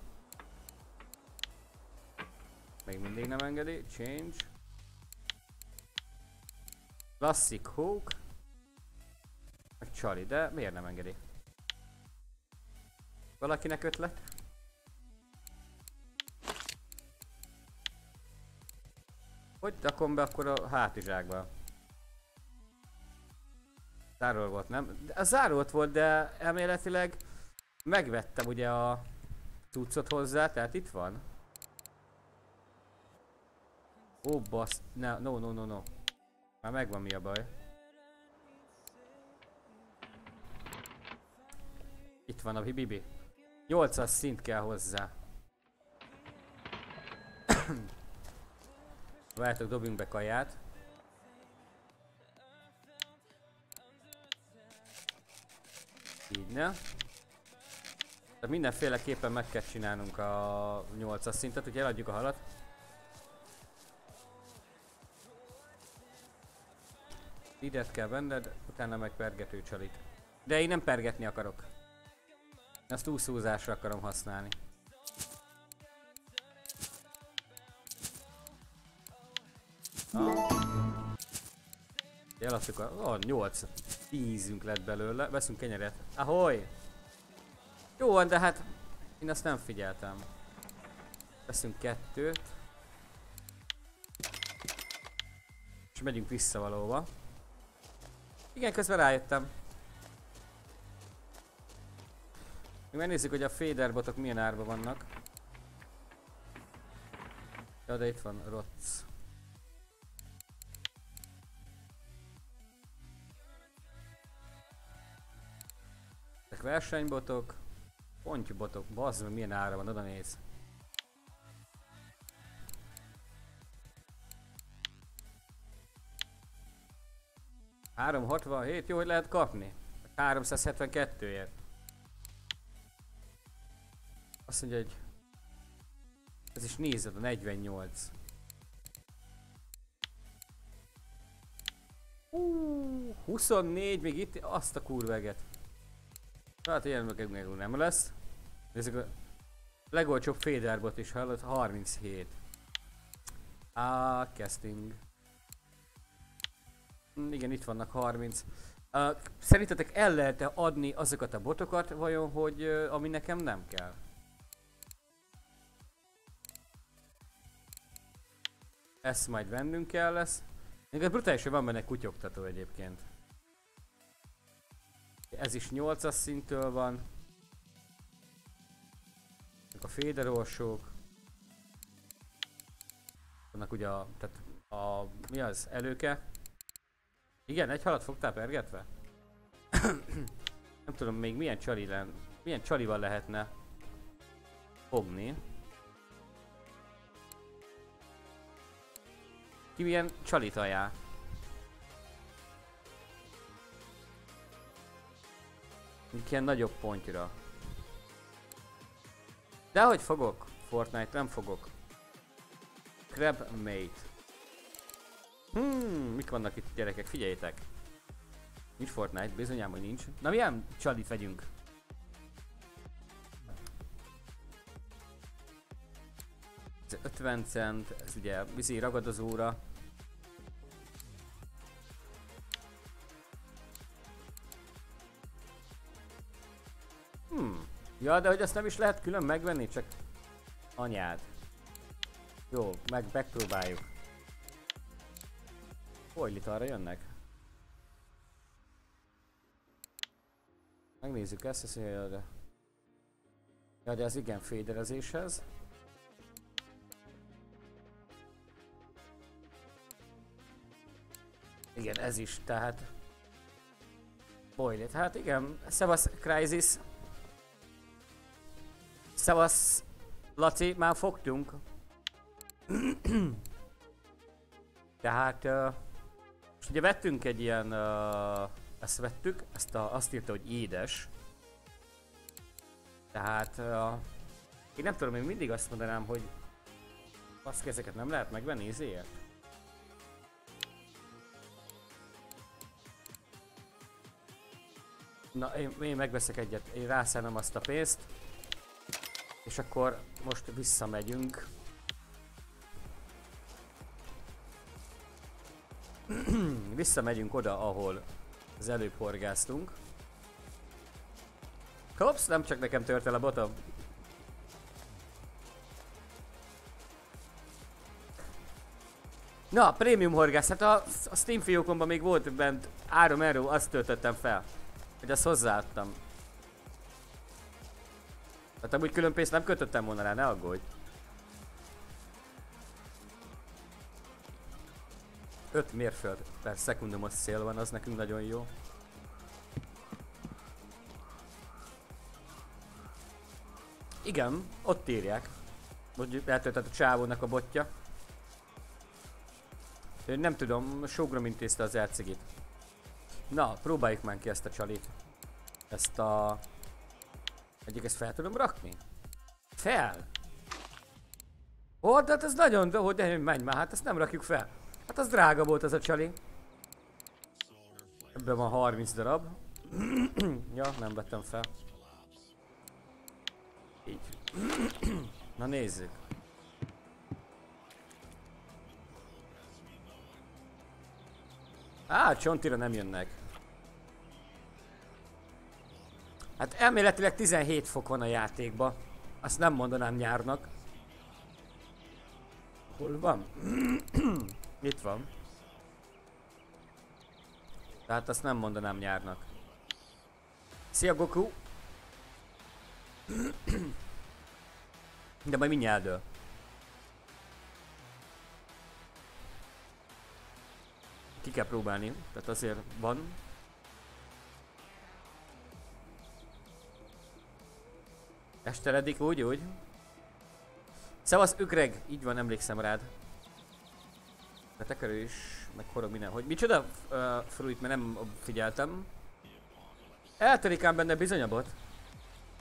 Még mindig nem engedi. Change. Classic Hawk. Meg Charlie, de miért nem engedi? Valakinek ötlet? Hogy rakom be akkor a hátizsákba? Zárolt volt, nem? De zárolt volt, de elméletileg megvettem ugye a cuccot hozzá, tehát itt van. Ó, basz, ne, no, no, no, no. Már megvan mi a baj. Itt van a bibi. 8-as szint kell hozzá. Várjátok, dobjunk be kaját. Így ne. Tehát mindenféleképpen meg kell csinálnunk a 8-as szintet, hogy eladjuk a halat. Idet kell venned, utána meg pergető csalit. De én nem pergetni akarok. Ezt úszózásra akarom használni. Eladtuk a... Oh, 8 10 lett belőle. Veszünk kenyeret. Ahoy! Jó van, de hát... Én azt nem figyeltem. Veszünk kettőt. És megyünk vissza valóba. Igen, közben rájöttem. Még megnézzük, hogy a féderbotok milyen árba vannak. Ja, de itt van Rotz. Ezek versenybotok. Pontybotok. Bazd milyen ára van, oda néz. Három jó, hogy lehet kapni. 372-ért. Azt mondja, hogy... Ez is nézed, a 48. Uh, 24, még itt azt a kurveget. Hát ilyen meg nem lesz. Nézzük a legolcsóbb féderbot is hallott, 37. Ah, casting. Igen, itt vannak 30. Uh, szerintetek el lehet -e adni azokat a botokat, vajon, hogy uh, ami nekem nem kell? Ezt majd vennünk kell lesz. Brutális, hogy van benne kutyogtató egyébként. Ez is 8-as szintől van. A féderorsók. Vannak ugye a, tehát a, mi az, előke. Igen, egy halat fogtál pergetve? Nem tudom még milyen csali len, milyen csalival lehetne fogni. Ki milyen csalit ajánl? Ilyen nagyobb pontyra. De hogy fogok? Fortnite nem fogok. Crab Mate. Hmm, mik vannak itt gyerekek? Figyeljétek. Nincs Fortnite, bizonyám, hogy nincs. Na milyen csalit vegyünk? Ez 50 cent, ez ugye bizi ragadozóra. Hmm. Ja, de hogy azt nem is lehet külön megvenni, csak anyád. Jó, meg megpróbáljuk. Arra jönnek? Megnézzük ezt, mondja, de... Ja, de az igen féderezéshez. Igen, ez is, tehát... Boilit, hát igen, Szevasz Crisis. Szevasz Laci, már fogtunk. Tehát... Uh, most ugye vettünk egy ilyen... Uh, ezt vettük, ezt a, azt írta, hogy édes. Tehát... Uh, én nem tudom, én mindig azt mondanám, hogy... Azt ezeket nem lehet megvenni ezért. Na, én, én megveszek egyet, én rászállom azt a pénzt. És akkor most visszamegyünk. Visszamegyünk oda, ahol az előbb horgáztunk. Hops, nem csak nekem tört el a botom. Na, prémium horgász, hát a, a Steam fiókomban még volt bent 3 euró, azt töltöttem fel. Hogy azt hozzáadtam. Hát amúgy külön pénzt nem kötöttem volna rá, ne aggódj. 5 mérföld per szekundumos szél van, az nekünk nagyon jó. Igen, ott írják. Hogy eltöltött a csávónak a botja. Én nem tudom, sógrom intézte az elcigit. Na, próbáljuk már ki ezt a csalit. Ezt a... Egyik ezt fel tudom rakni? Fel? Ó, de hát ez nagyon, de hogy de menj már, hát ezt nem rakjuk fel. Hát az drága volt ez a csali. Ebben van 30 darab. ja, nem vettem fel. Így. Na nézzük. Á, csontira nem jönnek. Hát elméletileg 17 fok van a játékban. Azt nem mondanám nyárnak. Hol van? Itt van. Tehát azt nem mondanám nyárnak. Szia Goku! De majd mindjárt eldől. Ki kell próbálni, tehát azért van. Esteledik úgy, úgy. Szevasz, Ökreg! Így van, emlékszem rád. Betekerő is, meg horog minden. Hogy micsoda uh, fruit, mert nem figyeltem. Eltelik ám benne bizony a bot.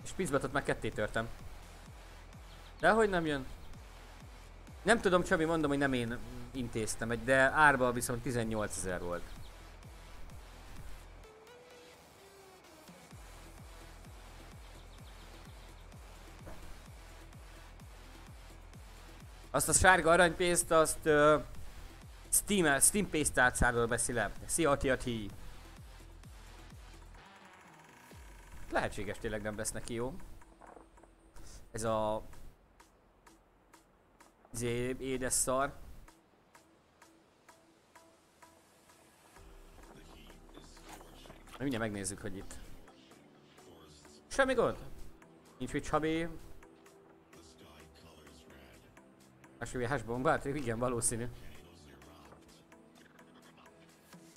És pizbatot már ketté törtem. De hogy nem jön? Nem tudom, Csabi, mondom, hogy nem én intéztem, egy, de árba viszont 18 ezer volt. Azt a sárga aranypénzt, azt uh, Steam, Steam pénztárcáról beszélem. Szia Ati Ati! Lehetséges tényleg nem lesz neki jó. Ez a... Zé, édes szar. Mindjárt megnézzük, hogy itt. Semmi gond. Nincs mit Csabi. Esője bombát? Igen, valószínű.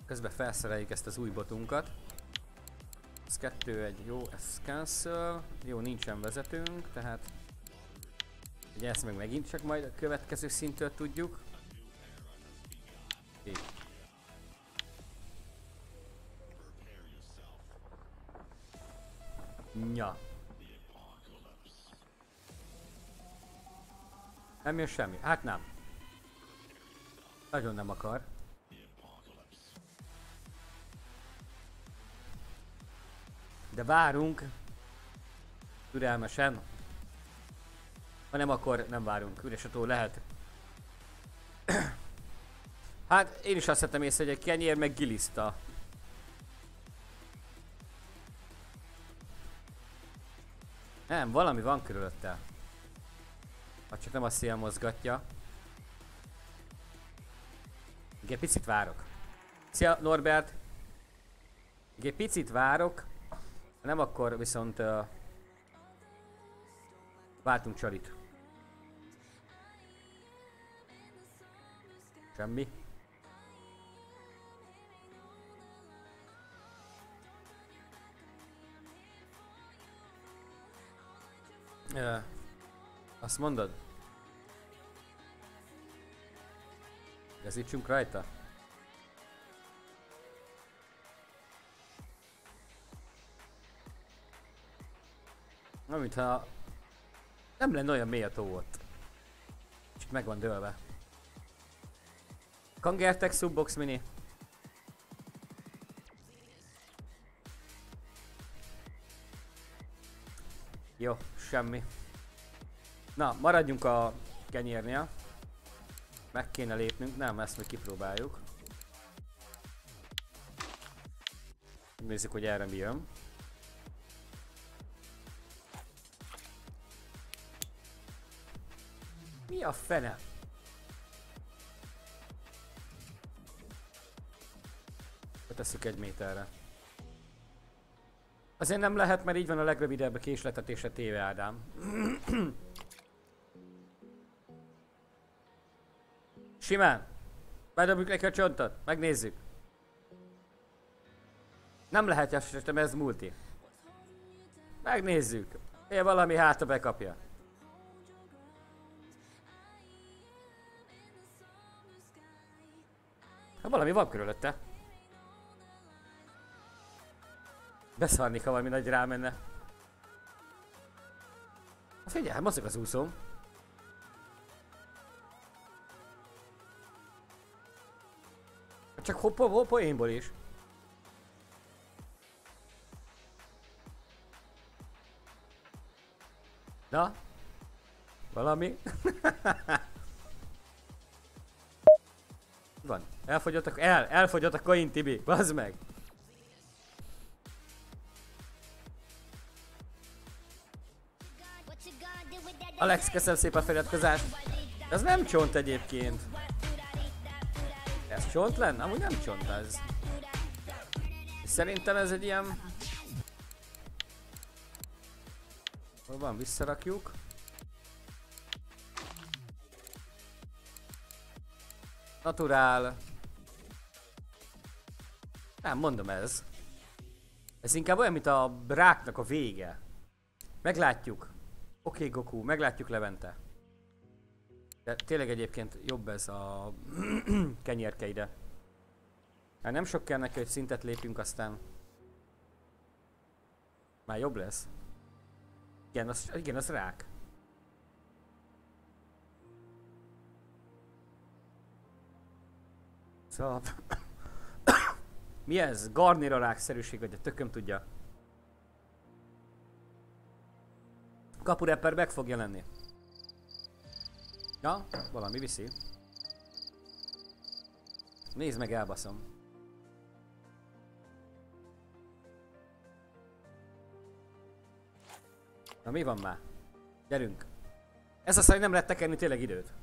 Közben felszereljük ezt az új botunkat. Ez kettő egy jó, ez cancel. Jó, nincsen vezetőnk, tehát... Ugye ezt meg megint csak majd a következő szintől tudjuk. Így. Nya. Nem jön semmi. Hát nem. Nagyon nem akar. De várunk. Türelmesen. Ha nem, akkor nem várunk. Üresató lehet. hát én is azt vettem észre, hogy egy kenyér meg giliszta. Nem, valami van körülötte. Ha csak nem a szél mozgatja. Igen, picit várok. Szia Norbert! Igen, picit várok. Ha nem, akkor viszont uh, váltunk csalit. Semmi. Uh, azt mondod? Gazítsunk rajta? Na, mintha nem lenne olyan méltó volt. Csak meg van dőlve. Kangertek Subbox Mini. Jó, semmi. Na, maradjunk a kenyérnél. Meg kéne lépnünk, nem, ezt még kipróbáljuk. Nézzük, hogy erre mi jön. A fene? Tesszük egy méterre. Azért nem lehet, mert így van a legrövidebb késletetése téve, Ádám. Simán. Bedobjuk neki a csontot. Megnézzük. Nem lehet javaslatom, ez multi. Megnézzük. Én valami hátra bekapja. Ha valami van körülötte. Beszarnék, ha valami nagy rámenne. Figyelj, mozog az úszóm. Csak hoppa, hoppa énból is. Na? Valami? Van. Elfogyott a... El, elfogyott a coin, Tibi. Bazd meg. Alex, köszönöm szépen a feliratkozást. Ez nem csont egyébként. Ez csont lenne? Amúgy nem csont ez. Szerintem ez egy ilyen... Hol van? Visszarakjuk. Naturál. Nem, mondom ez. Ez inkább olyan, mint a bráknak a vége. Meglátjuk. Oké, okay, Goku, meglátjuk Levente. De tényleg egyébként jobb ez a kenyérke ide. Hát nem sok kell neki, hogy szintet lépjünk, aztán már jobb lesz. Igen, az, igen, az rák. Szóval... Mi ez? Garnira rákszerűség, vagy a tököm tudja. Kapurepper meg fog jelenni. Ja, valami viszi. Nézd meg, elbaszom. Na mi van már? Gyerünk. Ez az, hogy nem lehet tekerni tényleg időt.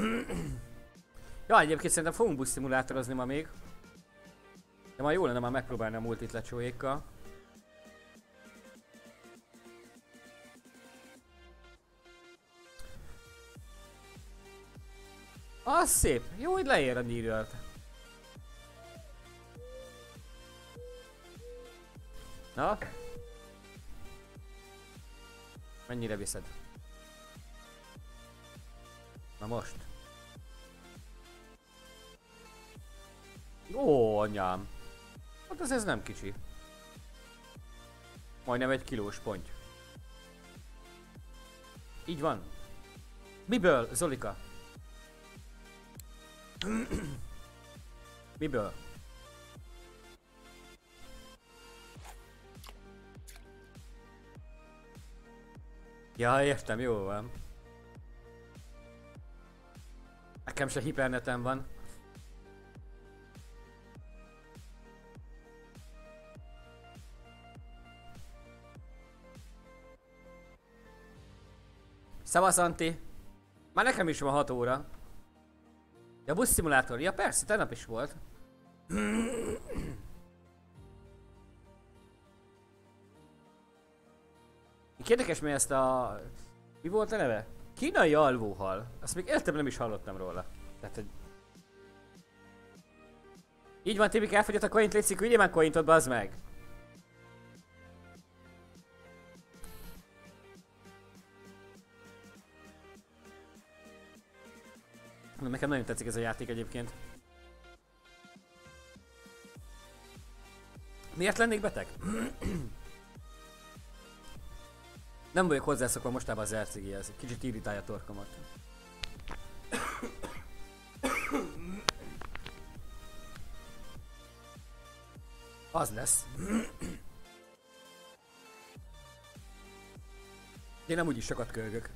ja, egyébként szerintem fogunk busz szimulátorozni ma még. De már jó lenne már megpróbálni a multit lecsóékkal. Az szép. Jó, hogy leér a nyírőlt. Na? Mennyire viszed? Na most. Ó, anyám. Hát ez, ez nem kicsi. Majdnem egy kilós ponty. Így van. Miből, Zolika? Miből? Ja, értem, jó van. Nekem se hipernetem van. Szevasz Anti! Már nekem is van 6 óra. Ja, busz szimulátor. Ja persze, tegnap is volt. Kérdekes, mi ezt a... Mi volt a neve? Kínai alvóhal. Azt még életem nem is hallottam róla. Tehát, hogy... Így van, Tibik, elfogyott a coint, létszik, küldjél már cointot, bazd meg! Nekem nagyon tetszik ez a játék egyébként. Miért lennék beteg? Nem vagyok hozzászokva mostában az RCG-hez. Kicsit irritálja a torkomat. Az lesz. Én nem úgyis sokat kölgök.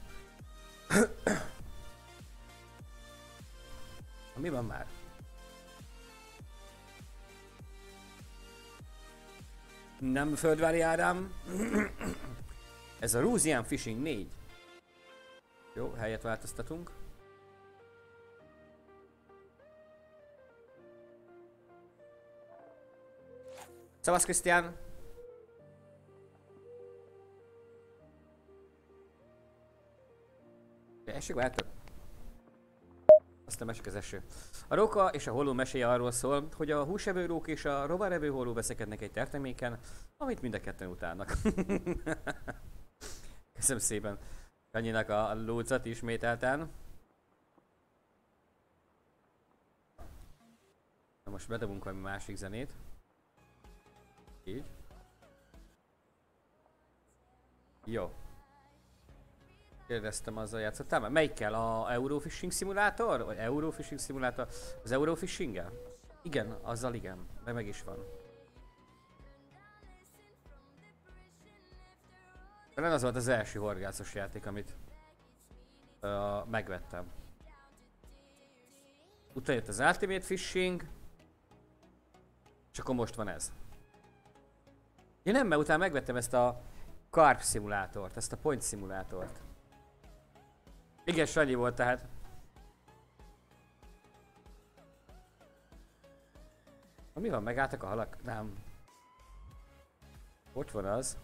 Mi van már? Nem földvári Ádám. Ez a Rusian Fishing 4. Jó, helyet változtatunk. Szevasz Krisztián! Esik váltok? Aztán esik az eső. A Roka és a Holó meséje arról szól, hogy a húsevő rók és a rovarevő holó veszekednek egy terteméken, amit mind a ketten utálnak. Köszönöm szépen Annyinak a lócat ismételten. Na most bedobunk valami másik zenét. Így. Jó. Kérdeztem azzal játszottál már? Melyikkel? A Eurofishing szimulátor? Vagy Eurofishing szimulátor? Az eurofishing -el? Igen, azzal igen. De meg is van. Talán az volt az első horgászos játék, amit uh, megvettem. Utána jött az Ultimate Fishing, és akkor most van ez. Ja nem, mert utána megvettem ezt a Carp szimulátort, ezt a Point szimulátort. Igen, Sanyi volt tehát. Na, mi van, megálltak a halak? Nem. Ott van az.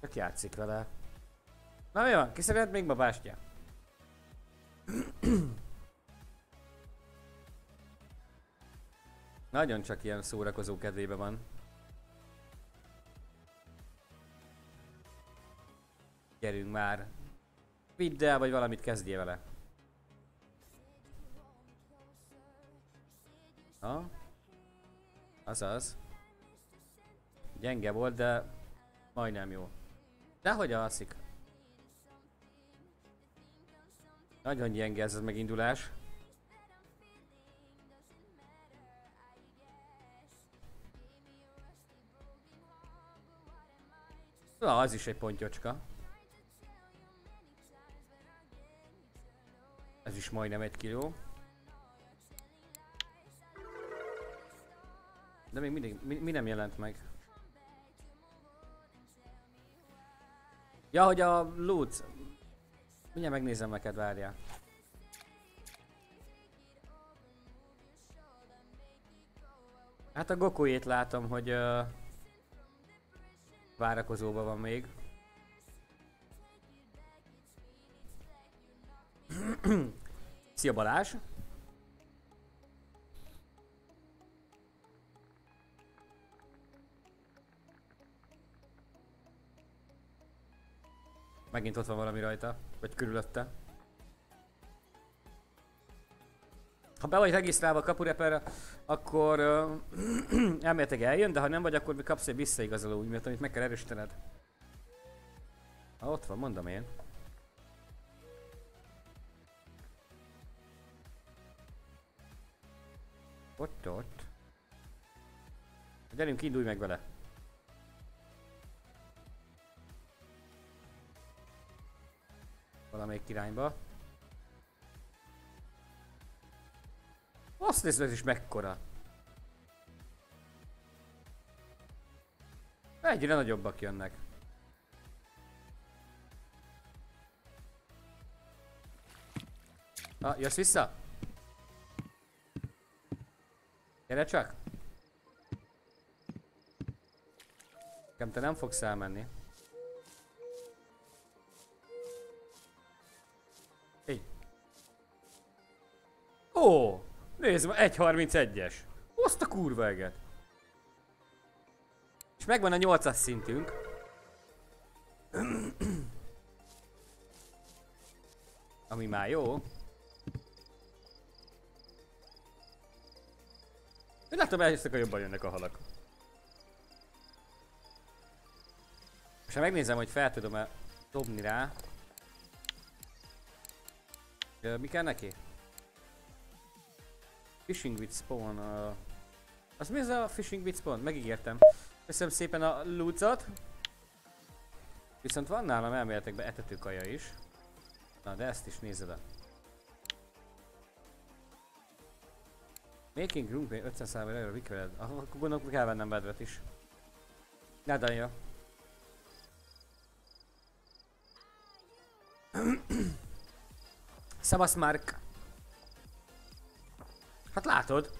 Csak játszik vele. Na mi van? Ki szeret még ma bástya? Nagyon csak ilyen szórakozó kedvébe van. Gyerünk már. Vidd el, vagy valamit kezdje vele. Ha? Azaz. Gyenge volt, de majdnem jó. De hogy alszik? Nagyon gyenge ez a megindulás. Na, az is egy pontyocska. Ez is majdnem egy kiló. De még mindig, mi, mi nem jelent meg? Ja, hogy a loot. Mindjárt megnézem neked, várjál. Hát a Gokujét látom, hogy uh, várakozóban van még. Szia Balázs! Megint ott van valami rajta, vagy körülötte. Ha be vagy regisztrálva a kapureperre, akkor uh, elméletileg eljön, de ha nem vagy, akkor mi kapsz egy visszaigazoló ügymet, amit meg kell erősítened. Ha ott van, mondom én. Ott, ott. Gyerünk, indulj meg vele. Valamelyik irányba. Azt nézd, ez is mekkora. Egyre nagyobbak jönnek. Ah, jössz vissza? Gyere csak! Nekem te nem fogsz elmenni. Így. Ó! Nézd, 1.31-es. Azt a kurva eget. És megvan a 8-as szintünk. Ami már jó. Én látom, hogy jobban jönnek a halak. És ha megnézem, hogy fel tudom-e dobni rá. Mi kell neki? Fishing with spawn. Uh... Az mi ez a fishing with spawn? Megígértem. Köszönöm szépen a loot Viszont van nálam elméletekben etetőkaja is. Na, de ezt is nézed el. Making room pay 500 szállal erre required. Ah, akkor gondolom, hogy kell vennem bedvet is. Ne Danja. Szevasz Mark. Hát látod.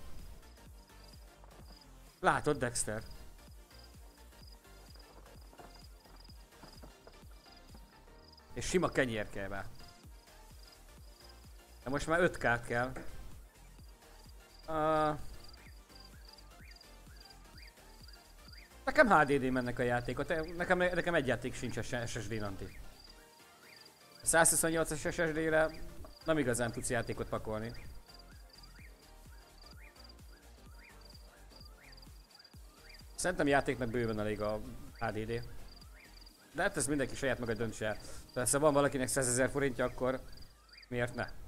Látod Dexter. És sima kenyér kell be. De most már 5 k kell. Uh, nekem HDD mennek a játékot, nekem, nekem egy játék sincs SSD nanti. 128-as SSD-re nem igazán tudsz játékot pakolni. Szerintem játéknak bőven elég a HDD. De hát ez mindenki saját maga döntse el. Persze van valakinek 100 ezer forintja, akkor miért ne?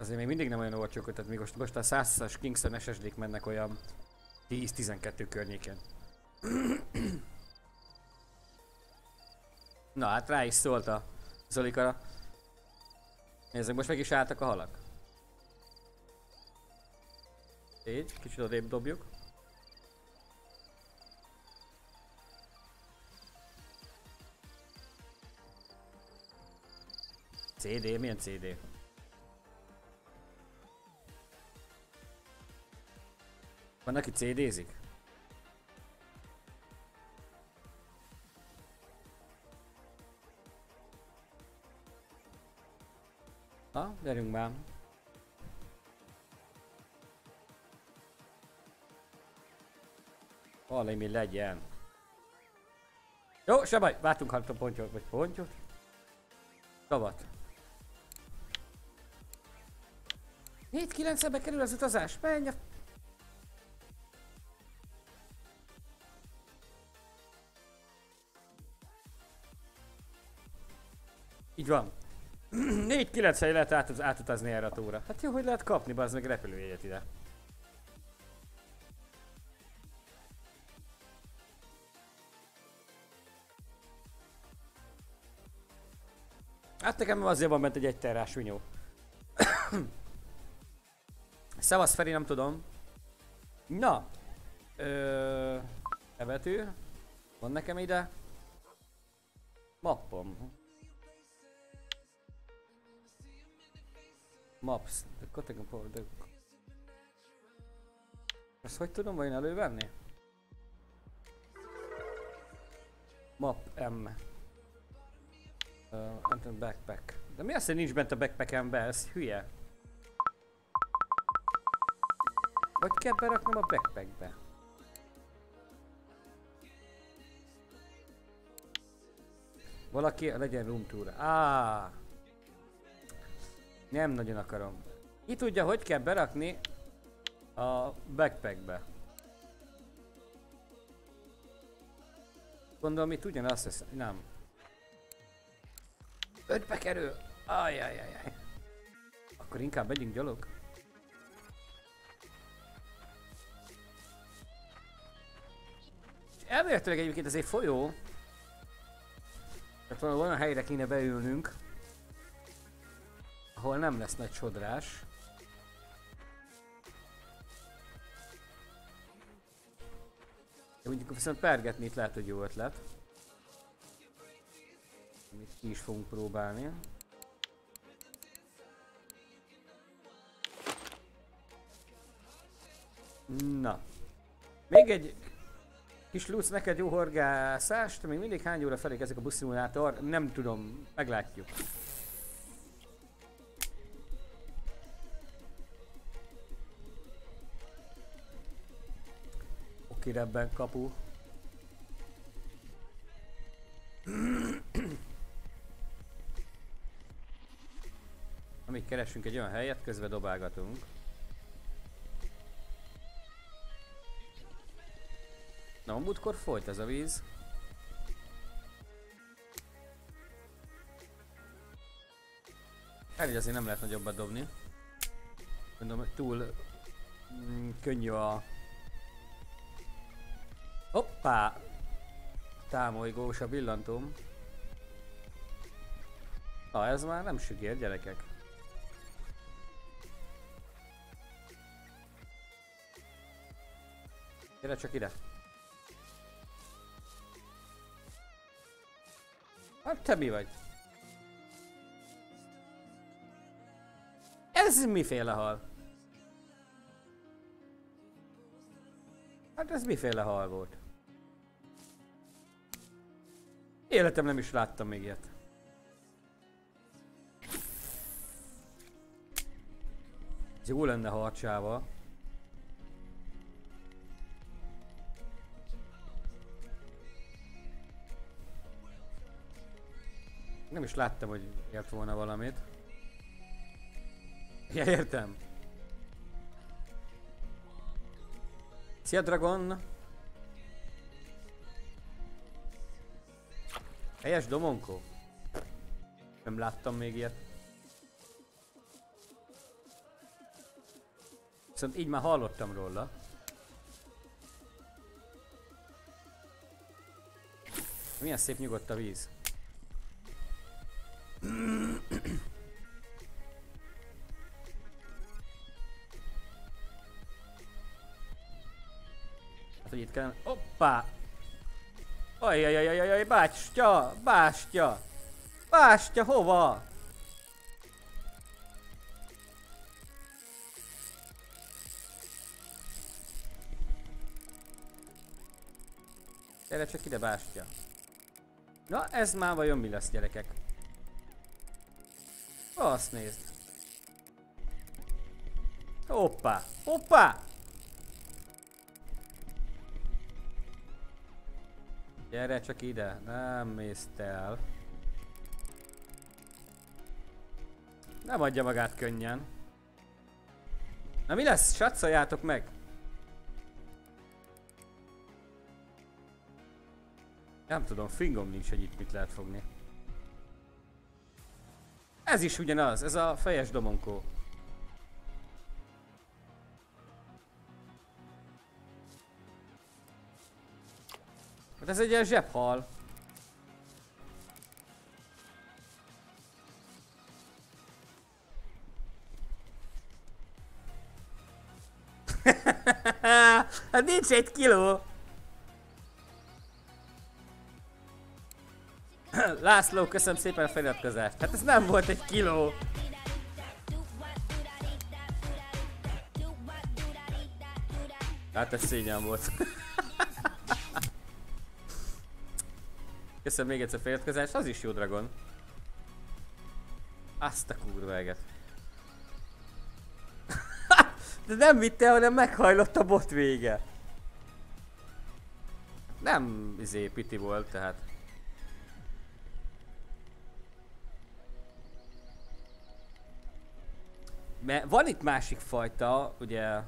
Azért még mindig nem olyan olcsók, tehát még most, most a 100-as Kingston ssd mennek olyan 10-12 környéken. Na hát rá is szólt a Zolikara. Nézzük, most meg is álltak a halak. Így, kicsit odébb dobjuk. CD? Milyen CD? Van, aki CD-zik? Ha, gyerünk már. Valami legyen. Jó, se baj, váltunk a pontyot, vagy pontyot? Tavat. 4-9-be kerül az utazás, menj a... van. 4-9 hely lehet át, átutazni erre a tóra. Hát jó, hogy lehet kapni, az meg repülőjegyet ide. Hát nekem azért van bent egy egyterrás vinyó. Szevasz Feri, nem tudom. Na. Ö, evető. Van nekem ide. Mappom. Maps. De cutting de... Ezt hogy tudom vajon elővenni? Map M. Uh, backpack. De mi az, hogy nincs bent a backpackembe? Ez hülye. Vagy kell beraknom a backpackbe? Valaki legyen room tour. Ah. Nem nagyon akarom. Ki tudja, hogy kell berakni a backpackbe. Gondolom itt ugyanazt lesz. Nem. Ötbe kerül! Ajajajaj. Akkor inkább megyünk gyalog. Elméletileg egyébként ez egy folyó. Tehát valami olyan helyre kéne beülnünk ahol nem lesz nagy sodrás. De mondjuk viszont pergetni itt lehet, hogy jó ötlet. Amit ki is fogunk próbálni. Na. Még egy kis lusz neked jó horgászást, még mindig hány óra felé ezek a buszszimulátor, nem tudom, meglátjuk. Kirebben kapu. Amíg keresünk egy olyan helyet, közben dobálgatunk. Na, múltkor folyt ez a víz. Hát azért nem lehet nagyobbat dobni. Mondom, hogy túl mm, könnyű a... Hoppá! Támolygós a billantom. Na ez már nem sügér gyerekek. Gyere csak ide. Hát te mi vagy? Ez miféle hal? Hát ez miféle hal volt? Életem nem is láttam még ilyet. Ez jó lenne harcsával. Nem is láttam, hogy ért volna valamit. Ja, értem. Szia, Dragon! Helyes Domonko? Nem láttam még ilyet. Viszont így már hallottam róla. Milyen szép nyugodt a víz. Hát, hogy itt kellene... Hoppá! Ajajajajajaj, bástya! Bástya! Bástya, hova? Gyere csak ide, bástya. Na, ez már vajon mi lesz, gyerekek? Azt nézd. Hoppá! Hoppá! Gyere csak ide, nem mész el. Nem adja magát könnyen. Na mi lesz? Satszoljátok meg! Nem tudom, fingom nincs, hogy itt mit lehet fogni. Ez is ugyanaz, ez a fejes domonkó. Ez egy ilyen zsebhal. hát nincs egy kiló. László, köszönöm szépen a feliratkozást. Hát ez nem volt egy kiló. Hát ez szégyen volt. Köszönöm még egyszer feliratkozást, az is jó Dragon. Azt a kurva eget. De nem vitte, hanem meghajlott a bot vége. Nem izé piti volt, tehát. Mert van itt másik fajta, ugye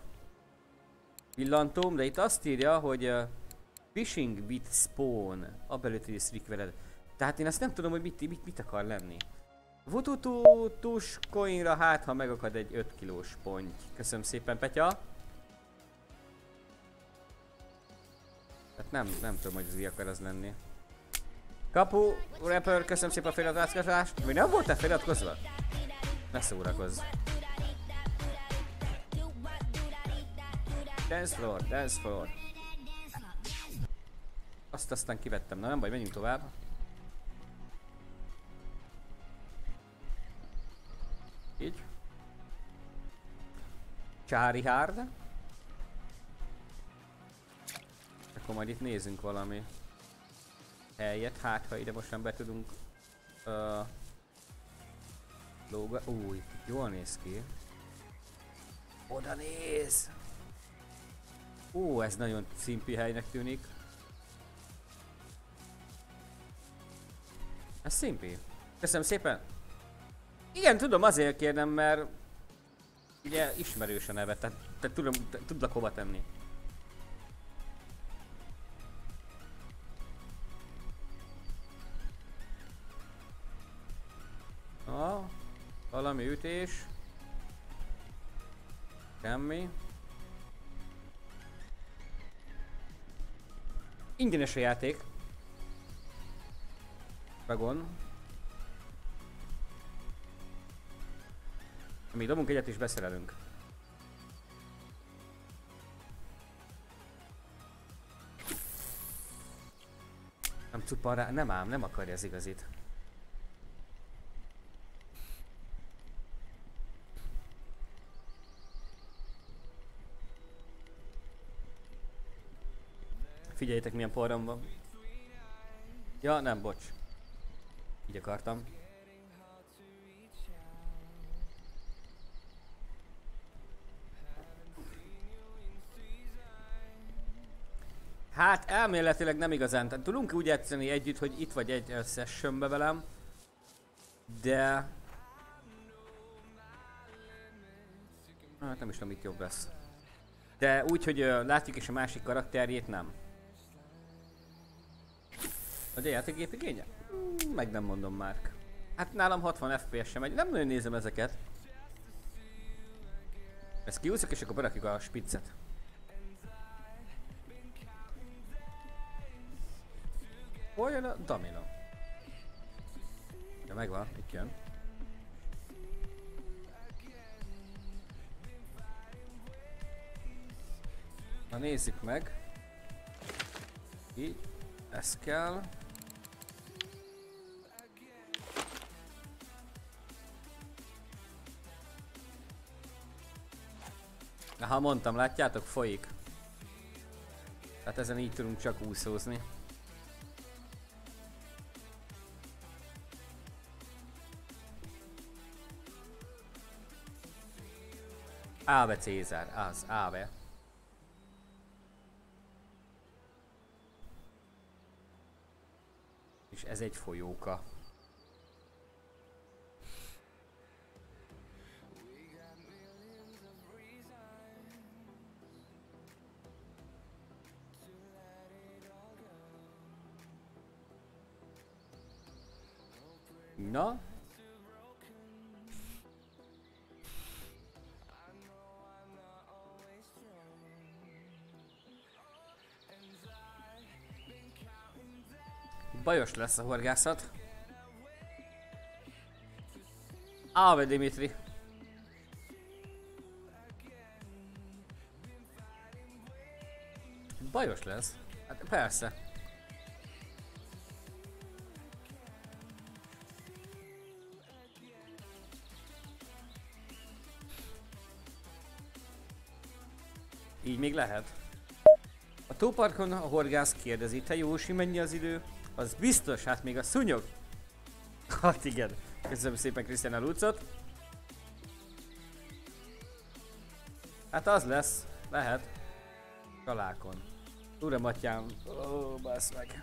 pillantóm, de itt azt írja, hogy uh, Fishing with spawn, abilities required. Tehát én azt nem tudom, hogy mit, mit, mit akar lenni. Vututus coinra hát, ha megakad egy 5 kilós ponty. Köszönöm szépen, Petya. Tehát nem, nem tudom, hogy ez akar az lenni. Kapu, rapper, köszönöm szépen a feliratkozást. Mi nem volt-e feliratkozva? Ne szórakozz. Dance floor, dance floor. Azt aztán kivettem, na nem baj, menjünk tovább. Így. Csári hard. Akkor majd itt nézzünk valami helyet, hát ha ide most nem be tudunk uh, lóga... Ú, itt jól néz ki. Oda néz! Ó, ez nagyon szimpi helynek tűnik. Ez szimpi. Köszönöm szépen. Igen, tudom, azért kérdem, mert ugye ismerős a neve, tehát, tehát tudom, te, tudlak hova tenni. Na, valami ütés. Semmi. Ingyenes a játék. Dragon. Amíg dobunk egyet is beszerelünk. Nem cuppan rá, nem ám, nem akarja az igazit. Figyeljétek milyen porrom van. Ja, nem, bocs. Így akartam. Hát elméletileg nem igazán. Tehát tudunk úgy játszani együtt, hogy itt vagy egy sessionbe velem. De... Hát nem is tudom, mit jobb lesz. De úgy, hogy uh, látjuk is a másik karakterjét, nem. Hogy a játékgép igénye? Hmm, meg nem mondom már. Hát nálam 60 FPS sem megy, nem nagyon nézem ezeket. Ezt kiúszok és akkor berakjuk a spiccet. Hol jön a Domino? Ja megvan, itt jön. Na nézzük meg. Így. Ez kell. Aha, mondtam, látjátok? Folyik. Tehát ezen így tudunk csak úszózni. Áve Cézár, az, Áve. És ez egy folyóka. Bajos lesz a horgászat. Áve Dimitri. Bajos lesz. Hát persze. Így még lehet. A tóparkon a horgász kérdezi, te Jósi, mennyi az idő? Az biztos, hát még a szúnyog. Hát igen. Köszönöm szépen Krisztián a lucot. Hát az lesz. Lehet. Kalákon. Uram atyám. Ó, basz meg.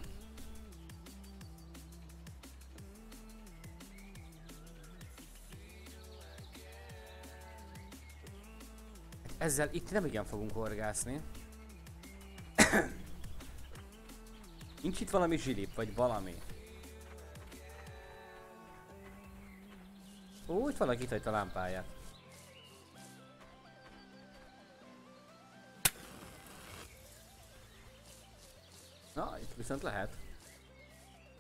Ezzel itt nem igen fogunk horgászni. Nincs itt valami zsilip, vagy valami? Ó, itt valaki itt a lámpáját. Na, itt viszont lehet.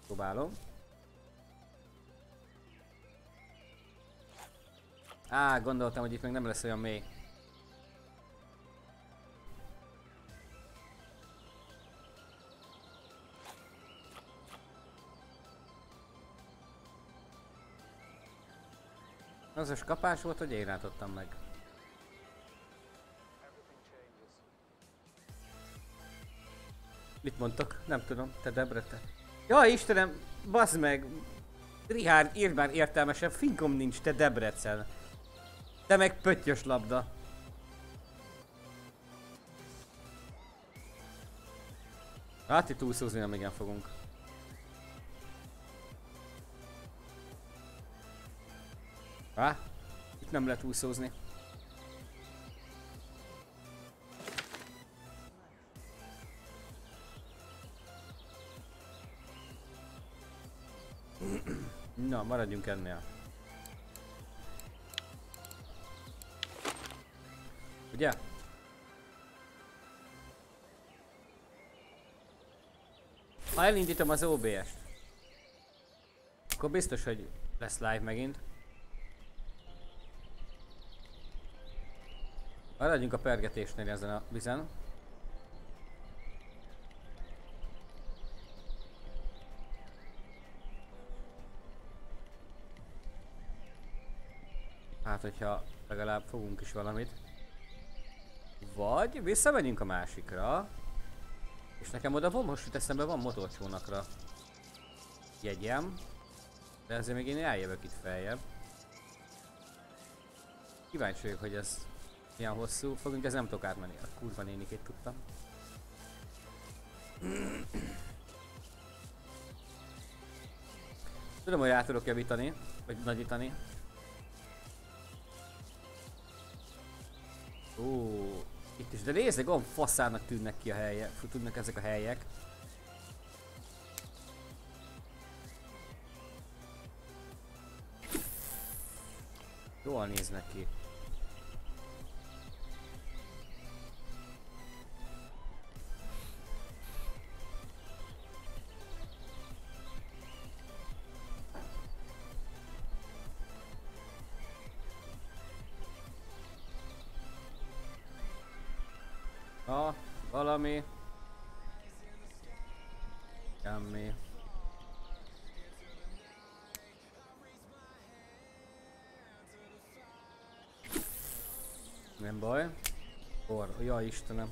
Próbálom. Á, gondoltam, hogy itt még nem lesz olyan mély. A kapás volt, hogy én látottam meg. Mit mondtok? Nem tudom, te Debrete. Ja Istenem, bazd meg! Rihárd, írd már értelmesen, finkom nincs, te Debrecen. Te meg pöttyös labda. Hát itt úszózni nem igen fogunk. Há? Itt nem lehet úszózni. Na, maradjunk ennél. Ugye? Ha elindítom az OBS-t, akkor biztos, hogy lesz live megint. Maradjunk a pergetésnél ezen a vizen. Hát, hogyha legalább fogunk is valamit. Vagy visszamegyünk a másikra. És nekem oda van, most jut eszembe van motorcsónakra jegyem. De ezért még én eljövök itt feljebb. Kíváncsi vagyok, hogy ez milyen hosszú fogunk, ez nem tudok átmenni. A kurva nénikét tudtam. Tudom, hogy át tudok javítani, vagy nagyítani. Ó, itt is, de nézzük, olyan faszának tűnnek ki a helyek, tudnak ezek a helyek. Jól néznek ki. Valami. Semmi. Nem baj. Or, ja Istenem.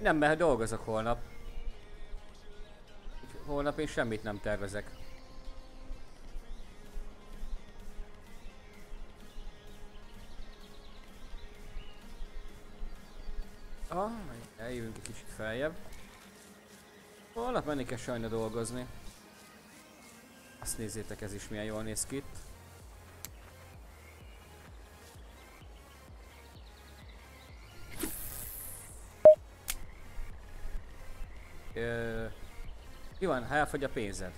Nem, mert dolgozok holnap. Holnap én semmit nem tervezek. Feljebb. Holnap menni kell sajna dolgozni. Azt nézzétek, ez is milyen jól néz ki itt. Mi van, ha elfogy a pénzed?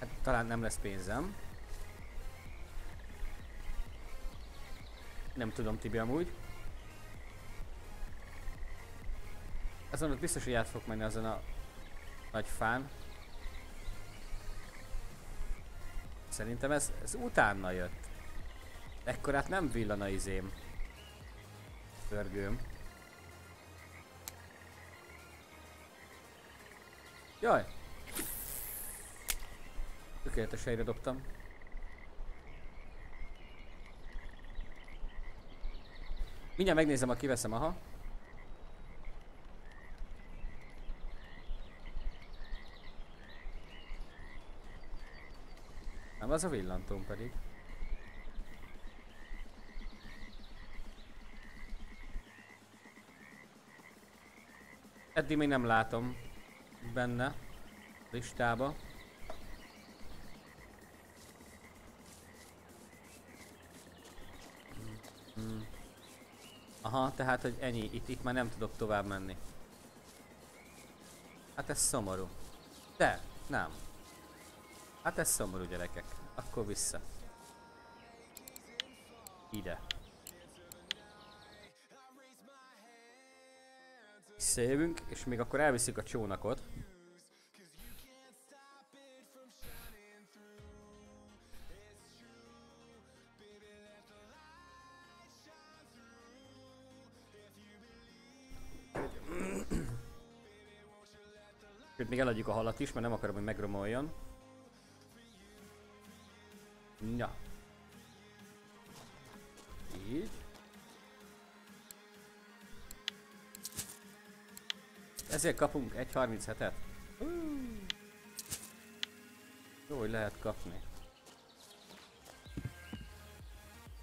Hát talán nem lesz pénzem. Nem tudom, Tibi amúgy. Azon ott biztos, hogy át fogok menni azon a nagy fán. Szerintem ez, ez utána jött. Ekkorát nem villan a izém. Pörgőm. Jaj! Tökéletes helyre dobtam. Mindjárt megnézem, ha kiveszem, aha. Az a villantóm pedig. Eddig még nem látom benne listába. Aha, tehát hogy ennyi, itt, itt már nem tudok tovább menni. Hát ez szomorú. De, nem. Hát ez szomorú gyerekek. Akkor vissza. Ide. Visszajövünk, és még akkor elviszik a csónakot. Sőt, még eladjuk a halat is, mert nem akarom, hogy megromoljon. Ja. Így. Ezért kapunk 1.37-et. Jó, hogy lehet kapni.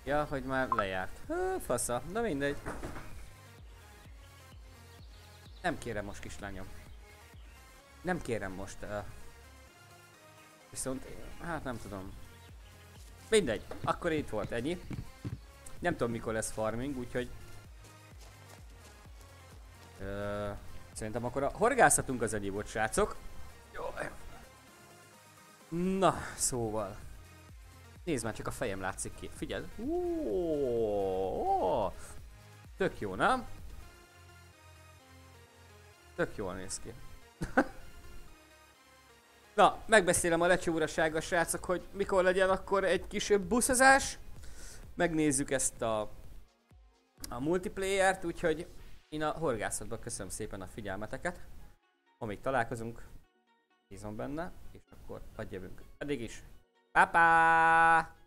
Ja, hogy már lejárt. Hú, fasza, de mindegy. Nem kérem most kislányom. Nem kérem most. Uh, viszont, hát nem tudom. Mindegy, akkor itt volt ennyi. Nem tudom mikor lesz farming, úgyhogy... Uh, szerintem akkor a horgászatunk az egyéb volt, srácok. Jó. Na, szóval. Nézd már, csak a fejem látszik ki. Figyeld. Ó, Tök jó, nem? Tök jól néz ki. Na, megbeszélem a lecsúrasággal, srácok, hogy mikor legyen akkor egy kis buszozás. Megnézzük ezt a, a multiplayer-t, úgyhogy én a horgászatban köszönöm szépen a figyelmeteket. Amíg találkozunk, bízom benne, és akkor vagy jövünk. Addig is. Pá, -pá!